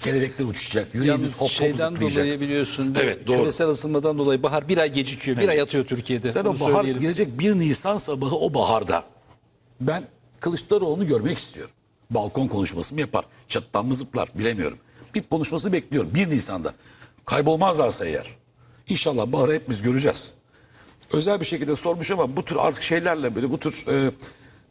Kelebekler uçacak. Yüreğimiz Yalnız hop hop şeyden zıplayacak. dolayı biliyorsun. bu Evet, doğru. Küresel ısınmadan dolayı bahar bir ay gecikiyor. Bir ay atıyor Türkiye'de. Sen Bunu o bahar söyleyelim. gelecek 1 Nisan sabahı o baharda ben Kılıçdaroğlu'nu görmek istiyorum. Balkon konuşması mı yapar? Çatıdan mı zıplar? Bilemiyorum. Bir konuşması bekliyorum 1 Nisan'da. Kaybolmazlarsa eğer. İnşallah baharı hepimiz göreceğiz. Özel bir şekilde sormuş ama bu tür artık şeylerle böyle bu tür e,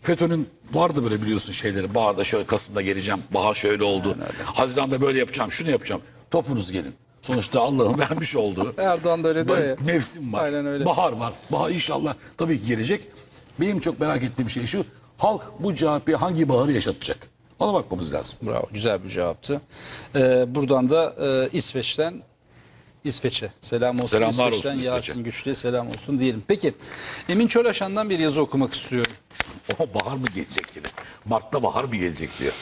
FETÖ'nün vardı böyle biliyorsun şeyleri. Baharda şöyle Kasım'da geleceğim. Bahar şöyle oldu. Haziran'da böyle yapacağım. Şunu yapacağım. Topunuz gelin. Sonuçta Allah'ın [LAUGHS] vermiş olduğu Erdoğan da öyle diyor. Mevsim var. Aynen öyle. Bahar var. Bahar inşallah tabii ki gelecek. Benim çok merak ettiğim şey şu. Halk bu CHP'ye hangi baharı yaşatacak? Ona bakmamız lazım. Bravo güzel bir cevaptı. Ee, buradan da e, İsveç'ten İsveç'e selam olsun. Selamlar İsveç'ten olsun İsveç'e. Yasin Güçlü'ye selam olsun diyelim. Peki Emin Çölaşan'dan bir yazı okumak istiyorum. Bahar mı gelecek yine? Mart'ta bahar mı gelecek diyor.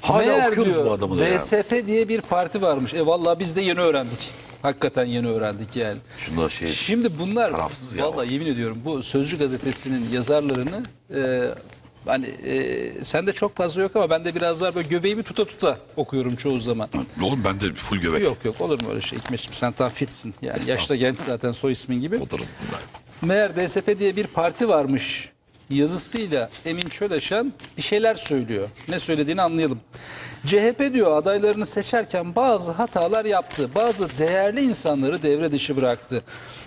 Hala Meğer okuyoruz diyor, bu adamı da ya. DSP diye bir parti varmış. E vallahi biz de yeni öğrendik. Hakikaten yeni öğrendik yani. Şunda şey Şimdi bunlar Tarafsız ya. vallahi yemin ediyorum bu Sözcü gazetesinin yazarlarını e, hani e, sende çok fazla yok ama ben de biraz daha böyle göbeğimi tuta tuta okuyorum çoğu zaman. Oğlum ben de full göbek. Yok yok olur mu öyle şey Hikmetciğim sen tam fitsin. Yani yaşta genç zaten soy ismin gibi. Fotoğraf bunlar. Meğer DSP diye bir parti varmış yazısıyla Emin Çöleşen bir şeyler söylüyor. Ne söylediğini anlayalım. CHP diyor adaylarını seçerken bazı hatalar yaptı. Bazı değerli insanları devre dışı bıraktı.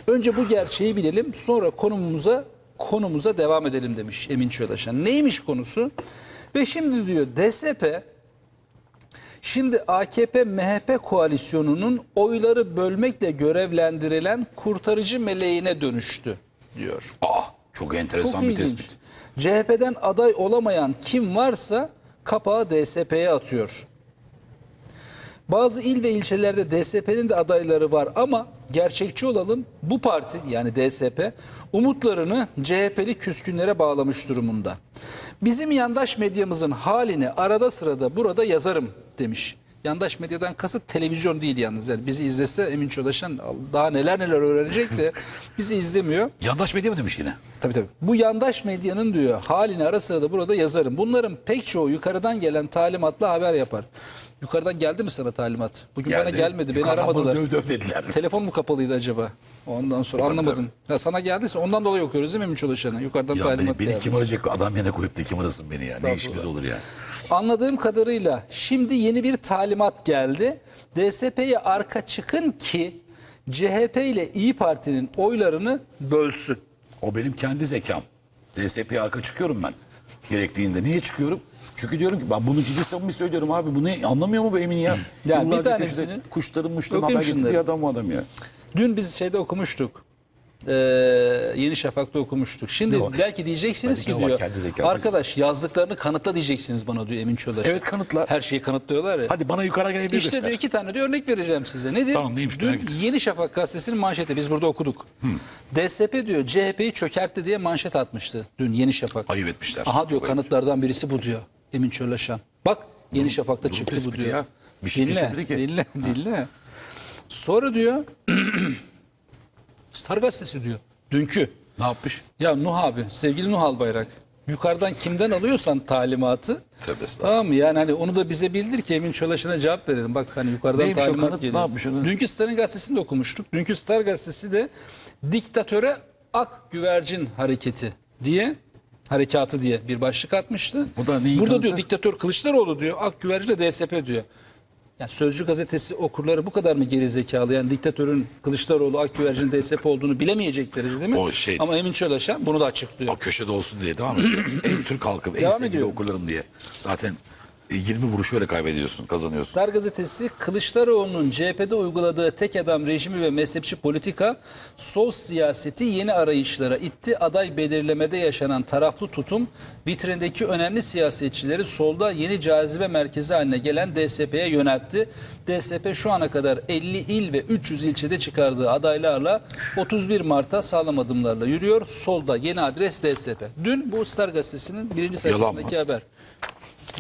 Önce bu gerçeği bilelim sonra konumumuza konumuza devam edelim demiş Emin Çöleşen. Neymiş konusu? Ve şimdi diyor DSP Şimdi AKP MHP koalisyonunun oyları bölmekle görevlendirilen kurtarıcı meleğine dönüştü diyor. Aa, çok enteresan Çok bir ilginç. tespit. CHP'den aday olamayan kim varsa kapağı DSP'ye atıyor. Bazı il ve ilçelerde DSP'nin de adayları var ama gerçekçi olalım bu parti yani DSP umutlarını CHP'li küskünlere bağlamış durumunda. Bizim yandaş medyamızın halini arada sırada burada yazarım demiş. Yandaş medyadan kasıt televizyon değil yalnız. Yani bizi izlese Emin Çolaşan daha neler neler öğrenecek de [LAUGHS] bizi izlemiyor. Yandaş medya mı demiş yine? Tabii tabii. Bu yandaş medyanın diyor halini ara sıra da burada yazarım. Bunların pek çoğu yukarıdan gelen talimatla haber yapar. Yukarıdan geldi mi sana talimat? Bugün bana gelmedi. Beni Yukarıdan aramadılar. bana Döv döv dediler. Telefon mu kapalıydı acaba? Ondan sonra Tabii, anlamadım. Ya sana geldiyse ondan dolayı okuyoruz değil mi Emin Çalışan'ı? Yukarıdan Ya talimat beni, beni geldi. kim arayacak? Adam yerine koyup da kim arasın beni ya? Ne Estağfurullah. işimiz olur ya? Anladığım kadarıyla şimdi yeni bir talimat geldi. DSP'ye arka çıkın ki CHP ile İyi Parti'nin oylarını bölsün. O benim kendi zekam. DSP'ye arka çıkıyorum ben. Gerektiğinde. Niye çıkıyorum? Çünkü diyorum ki ben bunu ciddi samimi söylüyorum abi. Bunu anlamıyor mu bu Emin ya? Ya bir tanesini- kuşların muşların haber getirdiği adam bu adam ya. Dün biz şeyde okumuştuk. Ee, Yeni Şafak'ta okumuştuk. Şimdi Ne belki diyeceksiniz ki diyor. Arkadaş yazdıklarını kanıtla diyeceksiniz bana diyor Emin Çöler. Evet, kanıtlar. Her şeyi kanıtlıyorlar ya. Hadi bana yukarı gelebilir İşte göster. diyor iki tane diyor örnek vereceğim size. Nedir? Tamam, neymiş, Dün. Yeni Şafak gazetesinin manşeti biz burada okuduk. DSP diyor CHP'yi çökertti diye manşet atmıştı dün Yeni Şafak. Ayıp etmişler. Aha diyor Çok kanıtlardan birisi bu diyor. Emin Çöleşan. Bak Yeni Şafak'ta durum çıktı bu tespiti diyor. ya. Bir şey dinle, keşfedildi ki. dinle, dinle. Sonra diyor [CLEARS THROAT] Star gazetesi diyor. Dünkü. Ne yapmış? Ya Nuh abi, sevgili Nuh Albayrak. Yukarıdan kimden alıyorsan talimatı estağfurullah. tamam mı? Yani hani onu da bize bildir ki Emin Çolaş'ına cevap verelim. Bak hani yukarıdan Neymiş o talimat kanıt? geliyor. Ne yapmış onu? Dünkü Star'ın gazetesini de okumuştuk. Dünkü Star gazetesi de diktatöre ak güvercin hareketi diye harekatı diye bir başlık atmıştı. Bu da neyin Burada kanıtı? diyor diktatör Kılıçdaroğlu diyor ak güvercin de DSP diyor. Yani Sözcü gazetesi okurları bu kadar mı geri zekalı? Yani diktatörün Kılıçdaroğlu ak güvercin DSP olduğunu bilemeyecek derecede mi? O şey- Ama Emin Çölaşan bunu da açıklıyor. O köşede olsun diye devam ediyor. [CLEARS THROAT] en Türk halkı, en Devam sevgili ediyor. okurlarım diye. Zaten 20 vuruşu öyle kaybediyorsun, kazanıyorsun. Star gazetesi Kılıçdaroğlu'nun CHP'de uyguladığı tek adam rejimi ve mezhepçi politika sol siyaseti yeni arayışlara itti. Aday belirlemede yaşanan taraflı tutum vitrindeki önemli siyasetçileri solda yeni cazibe merkezi haline gelen DSP'ye yöneltti. DSP şu ana kadar 50 il ve 300 ilçede çıkardığı adaylarla 31 Mart'a sağlam adımlarla yürüyor. Solda yeni adres DSP. Dün bu Star gazetesinin birinci sayfasındaki haber.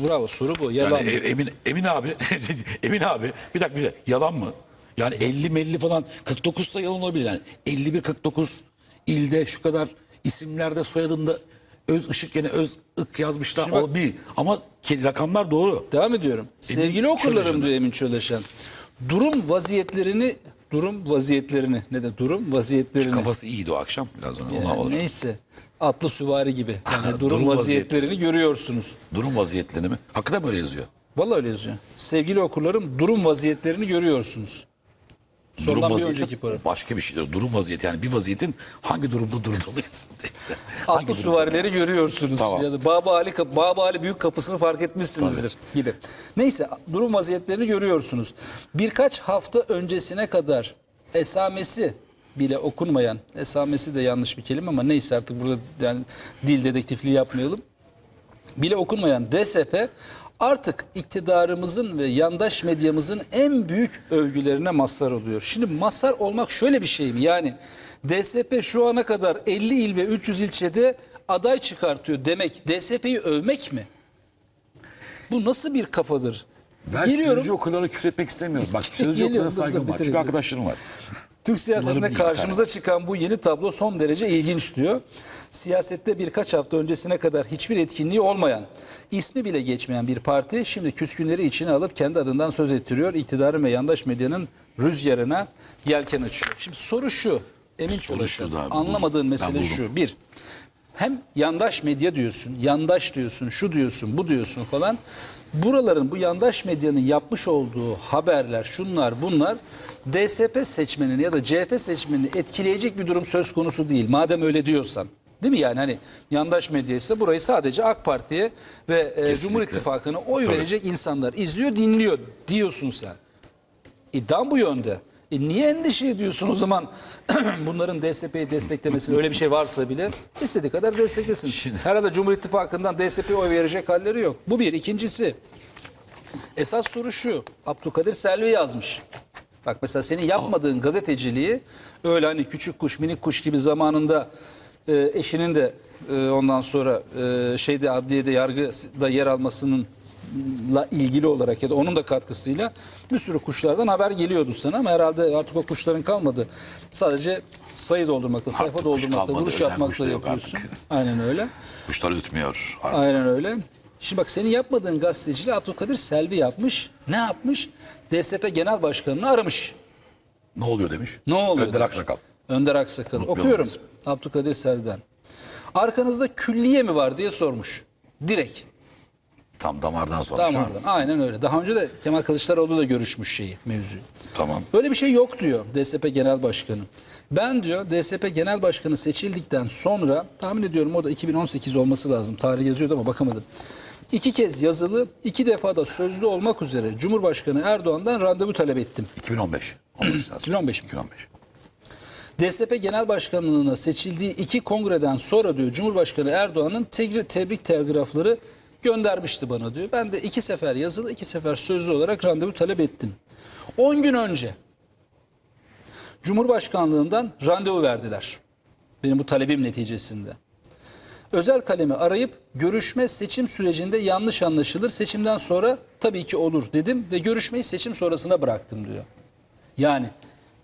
Bravo soru bu. Yalan Yani mı? Emin, Emin abi, [LAUGHS] Emin abi bir dakika bize yalan mı? Yani 50 melli falan 49 da yalan olabilir. Yani 51 49 ilde şu kadar isimlerde soyadında öz ışık yine öz ık yazmışlar. Şimdi bak- o bir. Ama rakamlar doğru. Devam ediyorum. Sevgili okurlarım Çöleşen. diyor Emin Çöleşen. Durum vaziyetlerini durum vaziyetlerini ne de durum vaziyetlerini Kafası iyiydi o akşam. Biraz ona, ona Yani olur. neyse atlı süvari gibi. Yani Durum durum vaziyetlerini görüyorsunuz. Durum vaziyetlerini mi? Hakikaten böyle yazıyor. Vallahi öyle yazıyor. Sevgili okurlarım durum vaziyetlerini görüyorsunuz. Sondan Durum vaziyeti önceki para. başka bir şeydir. Durum vaziyeti yani bir vaziyetin hangi durumda durduğunu yazsın. [LAUGHS] Atlı süvarileri görüyorsunuz. Tamam. Ya da Baba Ali, Baba Ali büyük kapısını fark etmişsinizdir gibi. Neyse durum vaziyetlerini görüyorsunuz. Birkaç hafta öncesine kadar esamesi bile okunmayan, esamesi de yanlış bir kelime ama neyse artık burada yani dil dedektifliği yapmayalım. Bile okunmayan DSP artık iktidarımızın ve yandaş medyamızın en büyük övgülerine mazhar oluyor. Şimdi mazhar olmak şöyle bir şey mi? Yani DSP şu ana kadar 50 il ve 300 ilçede aday çıkartıyor demek DSP'yi övmek mi? Bu nasıl bir kafadır? Ben Geliyorum. sözcü okullara küfür etmek istemiyorum. Bak sözcü [LAUGHS] okullara saygım var. Çünkü arkadaşlarım var. Türk siyasetinde karşımıza çıkan bu yeni tablo son derece ilginç diyor. Siyasette birkaç hafta öncesine kadar hiçbir etkinliği olmayan, ismi bile geçmeyen bir parti şimdi küskünleri içine alıp kendi adından söz ettiriyor. İktidarın ve yandaş medyanın rüzgarına yelken açıyor. Şimdi soru şu, Emin Soru şu da abi, anlamadığın buldum. mesele şu. Bir, hem yandaş medya diyorsun, yandaş diyorsun, şu diyorsun, bu diyorsun falan. Buraların bu yandaş medyanın yapmış olduğu haberler, şunlar, bunlar DSP seçmenini ya da CHP seçmenini etkileyecek bir durum söz konusu değil. Madem öyle diyorsan. Değil mi yani hani yandaş medya ise burayı sadece AK Parti'ye ve e, Cumhur İttifakı'na oy Tabii. verecek insanlar izliyor, dinliyor diyorsun sen. İddiam bu yönde. E niye endişe ediyorsun o zaman [CLEARS THROAT] bunların DSP'yi desteklemesini öyle bir şey varsa bile istediği kadar desteklesin. Herhalde Cumhur İttifakı'ndan DSP'ye oy verecek halleri yok. Bu bir. İkincisi esas soru şu. Abdülkadir Selvi yazmış. Bak mesela senin yapmadığın gazeteciliği öyle hani küçük kuş minik kuş gibi zamanında e, eşinin de e, ondan sonra e, şeyde adliyede yargıda yer almasının la ilgili olarak ya da onun da katkısıyla bir sürü kuşlardan haber geliyordu sana ama herhalde artık o kuşların kalmadı. Sadece sayı doldurmakla, sayfa Artık doldurmakla, öten yapmakla yapıyorsun. artık. Aynen öyle. Kuşlar ötmüyor. Artık. Aynen öyle. Şimdi bak senin yapmadığın gazeteciliği Abdülkadir Selvi yapmış. Ne yapmış? DSP Genel Başkanı'nı aramış. Ne oluyor demiş. Ne oluyor? Önder demiş. Aksakal. Önder Aksakal. Unutmayalım Okuyorum biz. Abdülkadir Selvi'den. Arkanızda külliye mi var diye sormuş. Direkt. Tam damardan sormuş. Damardan. Aynen öyle. Daha önce de Kemal Kılıçdaroğlu da görüşmüş şeyi, mevzuyu. Tamam. Böyle bir şey yok diyor DSP Genel Başkanı. Ben diyor DSP Genel Başkanı seçildikten sonra tahmin ediyorum o da 2018 olması lazım. Tarih yazıyordu ama bakamadım. İki kez yazılı, iki defa da sözlü olmak üzere Cumhurbaşkanı Erdoğan'dan randevu talep ettim. 2015. Olması lazım. 2015 mi? 2015. DSP Genel Başkanlığı'na seçildiği iki kongreden sonra diyor Cumhurbaşkanı Erdoğan'ın tegri- tebrik telgrafları göndermişti bana diyor. Ben de iki sefer yazılı iki sefer sözlü olarak randevu talep ettim. 10 gün önce Cumhurbaşkanlığından randevu verdiler. Benim bu talebim neticesinde. Özel kalemi arayıp görüşme seçim sürecinde yanlış anlaşılır seçimden sonra tabii ki olur dedim ve görüşmeyi seçim sonrasına bıraktım diyor. Yani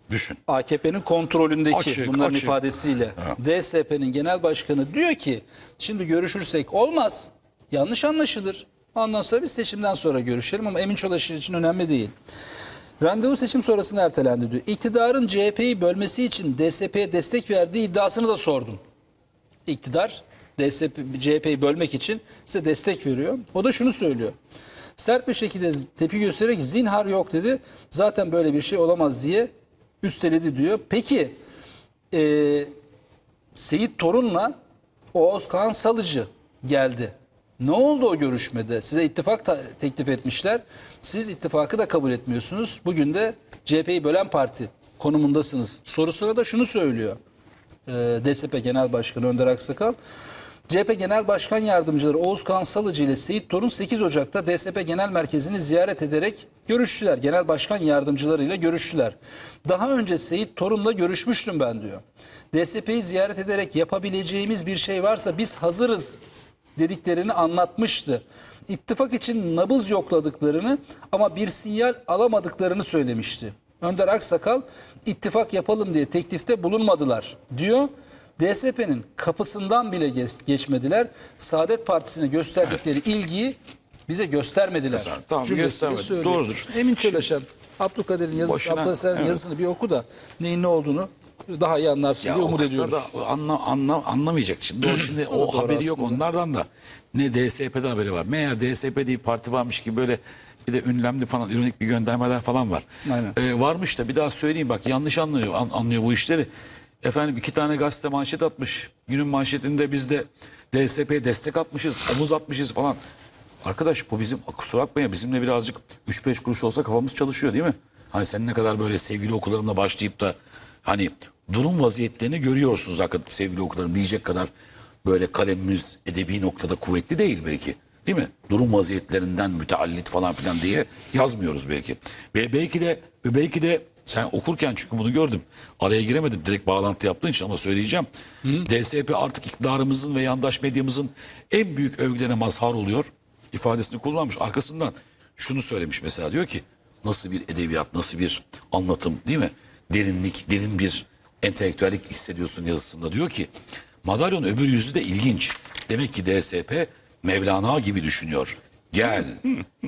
Düşün. AKP'nin kontrolündeki Açık, bunların açık. ifadesiyle DSP'nin genel başkanı diyor ki şimdi görüşürsek olmaz. Yanlış anlaşılır. Ondan sonra biz seçimden sonra görüşelim ama Emin Çolaşır için önemli değil. Randevu seçim sonrasında ertelendi diyor. İktidarın CHP'yi bölmesi için DSP'ye destek verdiği iddiasını da sordum. İktidar DSP, CHP'yi bölmek için size destek veriyor. O da şunu söylüyor. Sert bir şekilde tepki göstererek zinhar yok dedi. Zaten böyle bir şey olamaz diye üsteledi diyor. Peki e, Seyit Torun'la Oğuz Kağan Salıcı geldi. Ne oldu o görüşmede? Size ittifak teklif etmişler. Siz ittifakı da kabul etmiyorsunuz. Bugün de CHP'yi bölen parti konumundasınız. Sorusuna da şunu söylüyor. Ee, DSP Genel Başkanı Önder Aksakal. CHP Genel Başkan Yardımcıları Oğuz Kağan ile Seyit Torun 8 Ocak'ta DSP Genel Merkezi'ni ziyaret ederek görüştüler. Genel Başkan Yardımcılarıyla görüştüler. Daha önce Seyit Torun'la görüşmüştüm ben diyor. DSP'yi ziyaret ederek yapabileceğimiz bir şey varsa biz hazırız dediklerini anlatmıştı. İttifak için nabız yokladıklarını ama bir sinyal alamadıklarını söylemişti. Önder Aksakal ittifak yapalım diye teklifte bulunmadılar diyor. DSP'nin kapısından bile geç- geçmediler. Saadet Partisi'ne gösterdikleri ilgiyi bize göstermediler. Mesela, tamam, göstermedi. Doğrudur. Emin Çöleşen, Abdülkadir'in yazısı, Abdülkadir'in evet. yazısını bir oku da neyin ne olduğunu daha iyi anlarsın Ya diye umut ediyoruz. da anla, anla, anlamayacak. Şimdi o, şimdi o doğru haberi yok aslında. onlardan da. Ne DSP'den haberi var. Meğer DSP diye parti varmış gibi böyle bir de ünlemli falan ironik bir göndermeler falan var. Aynen. Ee, varmış da bir daha söyleyeyim bak yanlış anlıyor an- anlıyor bu işleri. Efendim iki tane gazete manşet atmış. Günün manşetinde biz de DSP'ye destek atmışız, omuz atmışız falan. Arkadaş bu bizim kusura bakmayın bizimle birazcık 3-5 kuruş olsa kafamız çalışıyor değil mi? Hani sen ne kadar böyle sevgili okullarımla başlayıp da hani durum vaziyetlerini görüyorsunuz hakikaten sevgili okullarım diyecek kadar böyle kalemimiz edebi noktada kuvvetli değil belki. Değil mi? Durum vaziyetlerinden müteallit falan filan diye yazmıyoruz belki. Ve belki de ve belki de sen okurken çünkü bunu gördüm. Araya giremedim direkt bağlantı yaptığın için ama söyleyeceğim. DSP artık iktidarımızın ve yandaş medyamızın en büyük övgülerine mazhar oluyor ifadesini kullanmış. Arkasından şunu söylemiş mesela diyor ki nasıl bir edebiyat, nasıl bir anlatım değil mi? Derinlik, derin bir entelektüellik hissediyorsun yazısında diyor ki madalyonun öbür yüzü de ilginç. Demek ki DSP Mevlana gibi düşünüyor. Gel,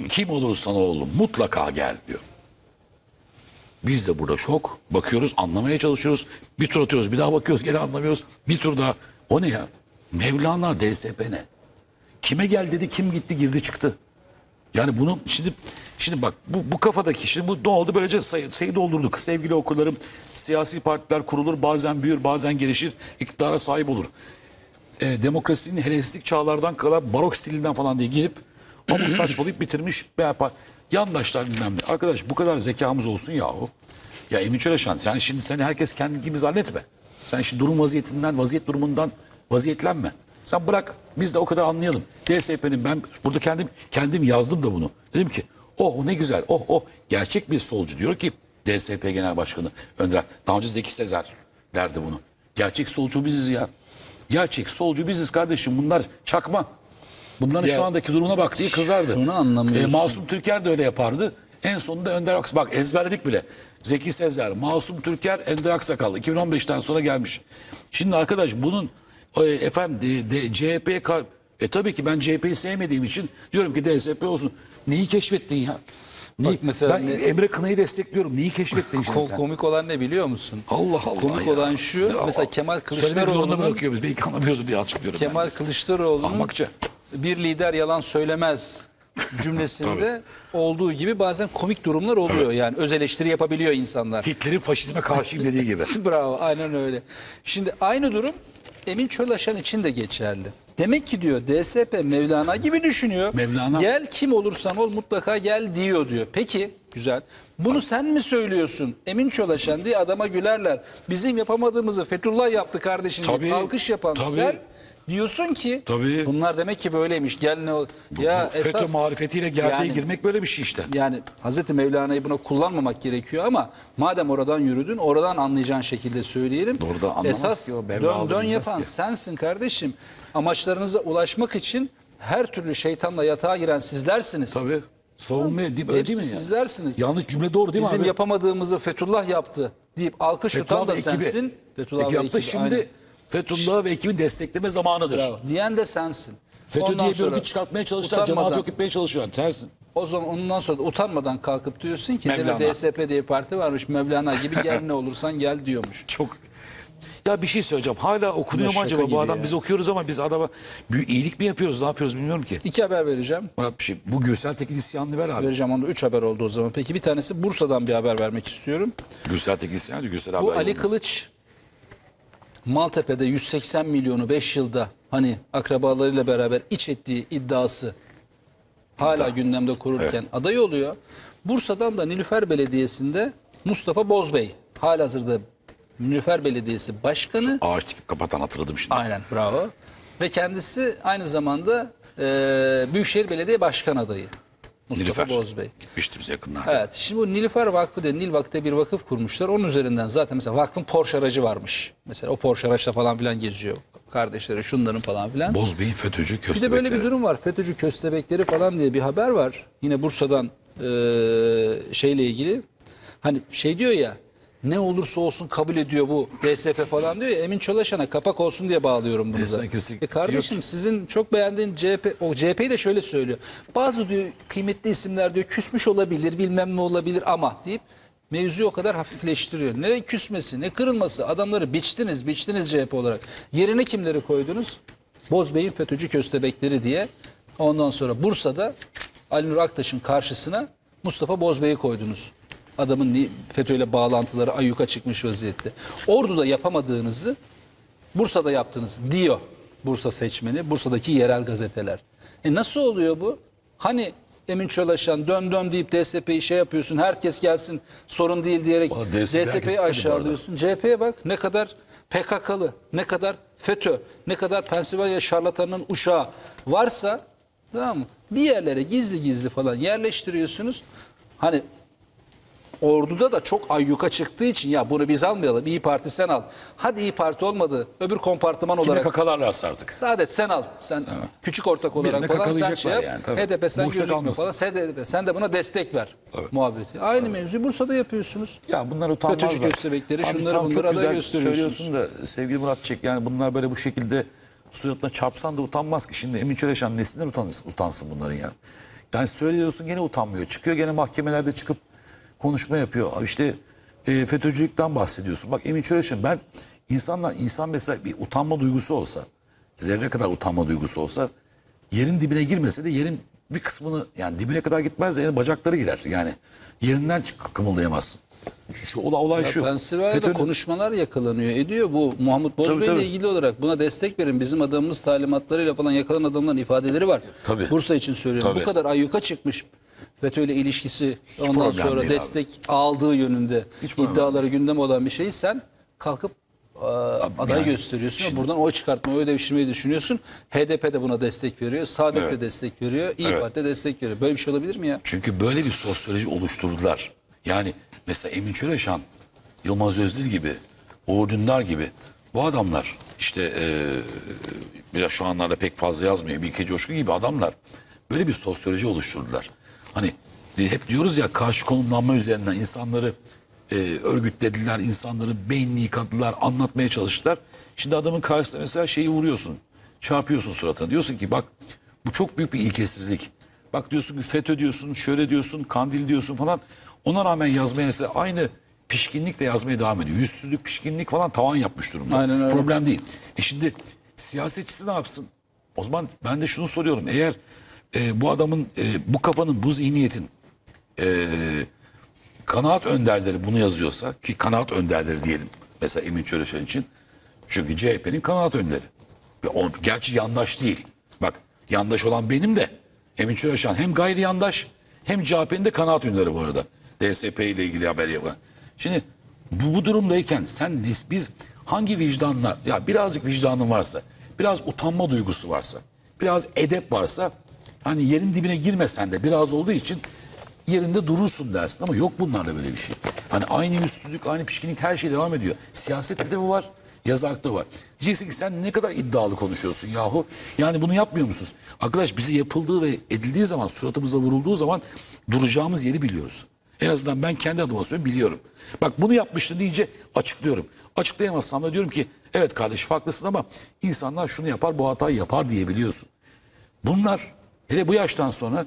kim olursan ol mutlaka gel diyor. Biz de burada şok. Bakıyoruz, anlamaya çalışıyoruz. Bir tur atıyoruz, bir daha bakıyoruz, gene anlamıyoruz. Bir tur daha. O ne ya? Mevlana DSP ne? Kime gel dedi, kim gitti, girdi, çıktı. Yani bunun şimdi şimdi bak bu, bu kafadaki şimdi bu ne oldu böylece sayı, sayı doldurduk. Sevgili okullarım siyasi partiler kurulur bazen büyür bazen gelişir iktidara sahip olur. E, demokrasinin Helenistik çağlardan kalan barok stilinden falan diye girip ama saçmalayıp bitirmiş yandaşlar bilmem ne. Arkadaş bu kadar zekamız olsun yahu. Ya Emin Çöleşan sen şimdi seni herkes kendi gibi zannetme. Sen şimdi durum vaziyetinden vaziyet durumundan vaziyetlenme. Sen bırak biz de o kadar anlayalım. DSP'nin ben burada kendim kendim yazdım da bunu. Dedim ki oh ne güzel oh oh gerçek bir solcu diyor ki DSP Genel Başkanı Önder. Daha önce Zeki Sezer derdi bunu. Gerçek solcu biziz ya. Gerçek solcu biziz kardeşim bunlar çakma. Bunların Ya, şu andaki durumuna bak diye kızardı. şunu anlamıyorsun. E, Masum Türker de öyle yapardı. En sonunda Önder Aksakal. Bak ezberledik bile. Zeki Sezer, Masum Türker, Önder Aksakal. 2015'ten sonra gelmiş. Şimdi arkadaş bunun e, efendim de, de, CHP 'ye kar- e tabii ki ben CHP'yi sevmediğim için diyorum ki DSP olsun. Neyi keşfettin ya? Neyi, Bak mesela ben ne- Emre Kınay'ı destekliyorum. Neyi keşfettin şimdi Ko- sen? komik olan ne biliyor musun? Allah Allah Komik ya. olan şu Ya, mesela Kemal Söylemek zorunda Kılıçdaroğlu'nun bırakıyor biz. Belki anlamıyordu diye açıklıyorum. ben. Kemal Kılıçdaroğlu'nun Ahmakça. Bir lider yalan söylemez cümlesinde olduğu gibi bazen komik durumlar oluyor. Yani öz eleştiri yapabiliyor insanlar. Hitler'in faşizme karşıyım dediği gibi. [LAUGHS] Bravo aynen öyle. Şimdi aynı durum Emin Çölaşan için de geçerli. Demek ki diyor DSP Mevlana gibi düşünüyor. Mevlana. Gel kim olursan ol mutlaka gel diyor diyor. Peki güzel. Bunu sen mi söylüyorsun? Emin Çölaşan diye adama gülerler. Bizim yapamadığımızı Fethullah yaptı kardeşim. Tabii, Alkış yapan tabii. sen diyorsun ki Tabii. bunlar demek ki böyleymiş. Gel ne ol. Ya FETÖ esas marifetiyle gerdeğe yani- girmek böyle bir şey işte. yani Hazreti Mevlana'yı buna kullanmamak gerekiyor ama madem oradan yürüdün oradan anlayacağın şekilde söyleyelim. Anlamaz Esas ki o, Mevla dön, dön yapan ki. sensin kardeşim. Amaçlarınıza ulaşmak için her türlü şeytanla yatağa giren sizlersiniz. Tabii. Savunma değil, öyle Hepsi değil mi ya? sizlersiniz. Yanlış cümle doğru değil mi Bizim abi? yapamadığımızı Fethullah yaptı deyip alkış tutan da ve ekibi. sensin. Fethullah Peki ve yaptı ekibi, şimdi aynen. Fethullah ve ekibin destekleme zamanıdır. Bravo. Diyen de sensin. FETÖ Ondan diye bir sonra örgüt çıkartmaya çalıştılar. utanmadan- Cemaat yok etmeye çalışıyorlar. Tersin. O zaman ondan sonra da utanmadan kalkıp diyorsun ki Mevlana. DSP diye parti varmış Mevlana gibi [LAUGHS] gel ne olursan gel diyormuş. Çok ya bir şey söyleyeceğim. Hala okunuyor mu şaka acaba gibi bu adam? ya. Biz okuyoruz ama biz adama büyük iyilik mi yapıyoruz? Ne yapıyoruz bilmiyorum ki. İki haber vereceğim. Murat bir şey. Bu Gürsel Tekin isyanını ver abi. Vereceğim onda üç haber oldu o zaman. Peki bir tanesi Bursa'dan bir haber vermek istiyorum. Gürsel Tekin isyanı. Gürsel abi Bu Ali olmaz. Kılıç Maltepe'de 180 milyonu 5 yılda hani akrabalarıyla beraber iç ettiği iddiası hala gündemde kururken aday oluyor. Bursa'dan da Nilüfer Belediyesi'nde Mustafa Bozbey halihazırda Nilüfer Belediyesi Başkanı Ağaç dikip kapatan hatırladım şimdi. Aynen bravo. Ve kendisi aynı zamanda e, Büyükşehir Belediye Başkan adayı. Mustafa Nilüfer. Bozbey. Gitmişti bize yakınlarda. Evet. Şimdi bu Nilüfer Vakfı diye Nil Vakfı'da bir vakıf kurmuşlar. Onun üzerinden zaten mesela vakfın Porsche aracı varmış. Mesela o Porsche araçla falan filan geziyor. Kardeşleri şunların falan filan. Bozbey'in FETÖ'cü Bir köstebekleri. de böyle bir durum var. FETÖ'cü köstebekleri falan diye bir haber var. Yine Bursa'dan e, şeyle ilgili. hani şey diyor ya ne olursa olsun kabul ediyor bu DSP falan diyor ya Emin Çolaşan'a kapak olsun diye bağlıyorum bunu da. E kardeşim sizin çok beğendiğin CHP o CHP'yi de şöyle söylüyor. Bazı diyor kıymetli isimler diyor küsmüş olabilir bilmem ne olabilir ama deyip mevzuyu o kadar hafifleştiriyor. Ne küsmesi ne kırılması adamları biçtiniz biçtiniz CHP olarak. Yerine kimleri koydunuz? Bozbey'in FETÖ'cü köstebekleri diye. Ondan sonra Bursa'da Ali Nur Aktaş'ın karşısına Mustafa Bozbey'i koydunuz. Adamın FETÖ'yle bağlantıları ayyuka çıkmış vaziyette. Ordu'da yapamadığınızı Bursa'da yaptınız diyor Bursa seçmeni, Bursa'daki yerel gazeteler. E nasıl oluyor bu? Hani Emin Çolaşan dön dön deyip DSP'yi şey yapıyorsun, herkes gelsin sorun değil diyerek DSP'yi aşağılıyorsun. CHP'ye bak ne kadar PKK'lı, ne kadar FETÖ, ne kadar Pensilvanya şarlatanının uşağı varsa tamam mı? Bir yerlere gizli gizli falan yerleştiriyorsunuz. Hani Ordu'da da çok ayyuka çıktığı için ya bunu biz almayalım. İyi Parti sen al. Hadi İyi Parti olmadı. Öbür kompartıman Kime olarak kakalarlarsa artık. Saadet sen al. Sen küçük ortak olarak Birine falan sen şey yap. yani, tabii. HDP sen Boşta gözükme kalmasın. falan. Sen de, sen de buna destek ver. Muhabbeti. Aynı mevzuyu Bursa'da yapıyorsunuz. Ya bunlar utanmazlar. FETÖ'cü köstebekleri Abi şunları tam çok bunları aday güzel gösteriyorsunuz. Söylüyorsun da sevgili Murat Çek yani bunlar böyle bu şekilde suratına çarpsan da utanmaz ki. Şimdi Emin Çöreşan nesinden utansın, utansın bunların ya. Yani söylüyorsun gene utanmıyor. Çıkıyor gene mahkemelerde çıkıp konuşma yapıyor. Abi işte e, FETÖ'cülükten bahsediyorsun. Bak Emin Çöreşan ben insanlar insan mesela bir utanma duygusu olsa zerre kadar utanma duygusu olsa yerin dibine girmese de yerin bir kısmını yani dibine kadar gitmez de yani bacakları girer. Yani yerinden kımıldayamazsın. Şu, şu olay, olay şu. Pensilvanya'da FETÖ'nün- konuşmalar yakalanıyor. Ediyor bu Muhammed Bozbey ile ilgili olarak buna destek verin. Bizim adamımız talimatlarıyla falan yakalanan adamların ifadeleri var. Tabii. Bursa için söylüyorum. Tabii. Bu kadar ayyuka çıkmış. FETÖ ile ilişkisi ondan problem sonra değil abi. destek aldığı yönünde problem iddiaları gündem olan bir şeyi sen kalkıp e, aday yani gösteriyorsun ve buradan oy çıkartmayı, oy devşirmeyi düşünüyorsun. HDP de buna destek veriyor. Saadet de Evet. destek veriyor. İyi Evet. Parti de destek veriyor. Böyle bir şey olabilir mi ya? Çünkü böyle bir sosyoloji oluşturdular. Yani mesela Emin Çöreşan, Yılmaz Özdil gibi, Uğur Dündar gibi bu adamlar işte eee biraz şu anlarda pek fazla yazmıyor. Bir iki coşku gibi adamlar böyle bir sosyoloji oluşturdular. Hani hep diyoruz ya karşı konumlanma üzerinden insanları eee, örgütlediler, insanları beynini yıkadılar, anlatmaya çalıştılar. Şimdi adamın karşısında mesela şeyi vuruyorsun, çarpıyorsun suratına. Diyorsun ki bak bu çok büyük bir ilkesizlik. Bak diyorsun ki FETÖ diyorsun, şöyle diyorsun, Kandil diyorsun falan. Ona rağmen yazmaya mesela aynı pişkinlikle yazmaya devam ediyor. Yüzsüzlük, pişkinlik falan tavan yapmış durumda. Aynen öyle. Problem değil. E şimdi siyasetçisi ne yapsın? O zaman ben de şunu soruyorum. Eğer e, bu adamın, e, bu kafanın, bu zihniyetin e, kanaat önderleri bunu yazıyorsa ki kanaat önderleri diyelim mesela Emin Çöreşen için. Çünkü CHP'nin kanaat önderi. Ve o, gerçi yandaş değil. Bak yandaş olan benim de Emin Çöreşen hem gayri yandaş hem CHP'nin de kanaat önderi bu arada. DSP ile ilgili haber yapan. Şimdi bu, bu durumdayken sen biz hangi vicdanla ya birazcık vicdanın varsa biraz utanma duygusu varsa biraz edep varsa hani yerin dibine girmesen de biraz olduğu için yerinde durursun dersin ama yok bunlarda böyle bir şey. Hani aynı yüzsüzlük, aynı pişkinlik her şey devam ediyor. Siyasette de bu var, yazı hakta var. Diyeceksin ki sen ne kadar iddialı konuşuyorsun yahu. Yani bunu yapmıyor musunuz? Arkadaş bizi yapıldığı ve edildiği zaman, suratımıza vurulduğu zaman duracağımız yeri biliyoruz. En azından ben kendi adıma söylüyorum biliyorum. Bak bunu yapmıştın deyince açıklıyorum. Açıklayamazsam da diyorum ki evet kardeşim haklısın ama insanlar şunu yapar bu hatayı yapar diyebiliyorsun. Bunlar hele bu yaştan sonra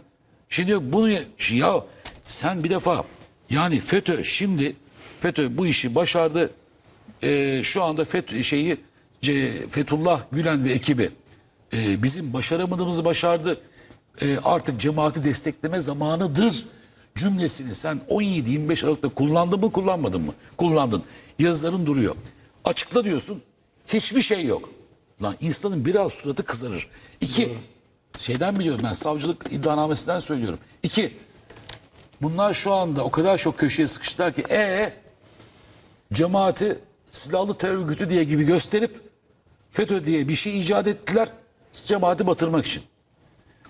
şimdi bunu ya sen bir defa yani FETÖ şimdi FETÖ bu işi başardı. Ee, şu anda FETÖ şeyi C- Gülen ve ekibi e, bizim başaramadığımızı başardı. E, artık cemaati destekleme zamanıdır cümlesini sen 17-25 Aralık'ta kullandın mı kullanmadın mı? Kullandın. Yazıların duruyor. Açıkla diyorsun. Hiçbir şey yok. Lan insanın biraz suratı kızarır. İki, şeyden biliyorum ben savcılık iddianamesinden söylüyorum. İki, bunlar şu anda o kadar çok köşeye sıkıştılar ki e cemaati silahlı terör örgütü diye gibi gösterip FETÖ diye bir şey icat ettiler cemaati batırmak için.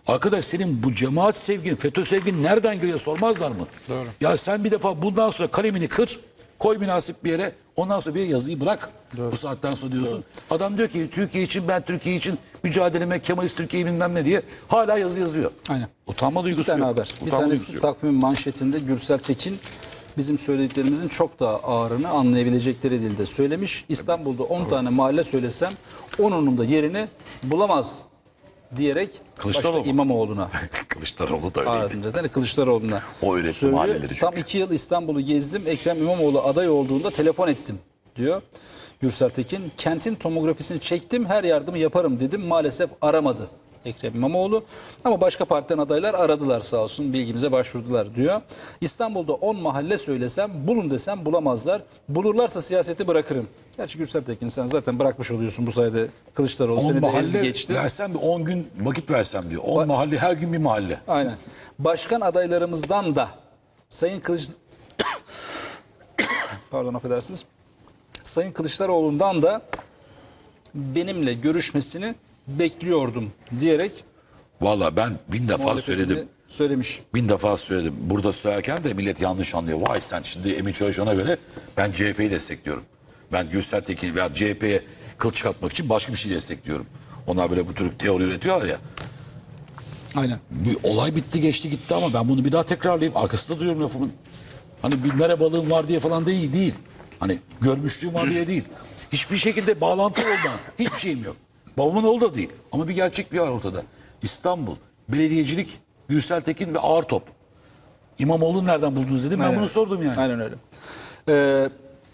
Arkadaş senin bu cemaat sevgin, FETÖ sevgin nereden geliyor sormazlar mı? Doğru. Ya sen bir defa bundan sonra kalemini kır, koy münasip bir yere, ondan sonra bir yazıyı bırak. Bu saatten sonra diyorsun. Adam diyor ki Türkiye için ben Türkiye için mücadeleme Kemalist Türkiye bilmem ne diye hala yazı yazıyor. Aynen. Utanma İki duygusu tane yok. haber. Bir Utanma tanesi duygusu yok. takvim manşetinde Gürsel Tekin bizim söylediklerimizin çok daha ağırını anlayabilecekleri dilde söylemiş. İstanbul'da 10 tane mahalle söylesem 10'unun da yerini bulamaz diyerek Kılıçdaroğlu başta mu? İmamoğlu'na [LAUGHS] Kılıçdaroğlu da öyleydi. ağzında da Kılıçdaroğlu'na O söylüyor. mahalleleri çünkü. Tam iki yıl İstanbul'u gezdim. Ekrem İmamoğlu aday olduğunda telefon ettim diyor. Gürsel Tekin. Kentin tomografisini çektim. Her yardımı yaparım dedim. Maalesef aramadı Ekrem İmamoğlu. Ama başka partiden adaylar aradılar sağ olsun. Bilgimize başvurdular diyor. İstanbul'da 10 mahalle söylesem bulun desem bulamazlar. Bulurlarsa siyaseti bırakırım. Gerçi Gürsel Tekin sen zaten bırakmış oluyorsun bu sayede Kılıçdaroğlu 10 seni de ezdi mahalle geçti. versem bir 10 gün vakit versem diyor. 10 mahalle her gün bir mahalle. Aynen. Başkan adaylarımızdan da Sayın Kılıç [COUGHS] Pardon affedersiniz. Sayın Kılıçdaroğlu'ndan da benimle görüşmesini bekliyordum diyerek Valla ben bin defa muhalefetini söyledim. söylemiş. Bin defa söyledim. Burada söylerken de millet yanlış anlıyor. Vay sen şimdi Emin Çalışan'a göre ben CHP'yi destekliyorum. Ben Gülsel Tekin veya CHP'ye kıl çıkartmak için başka bir şey destekliyorum. Onlar böyle bu tür teori üretiyorlar ya. Aynen. Bir olay bitti geçti gitti ama ben bunu bir daha tekrarlayıp arkasında duruyorum lafımın. Hani bir merhabalığım var diye falan değil değil. Hani görmüşlüğüm var diye değil. Hiçbir şekilde bağlantı olmadan hiçbir şeyim yok. Babamın oğlu da değil. Ama bir gerçek bir var ortada. İstanbul, belediyecilik, Gülsel Tekin ve ağır top. İmamoğlu'nu nereden buldunuz dedim. Ben Aynen. bunu sordum yani. Aynen öyle. Ee,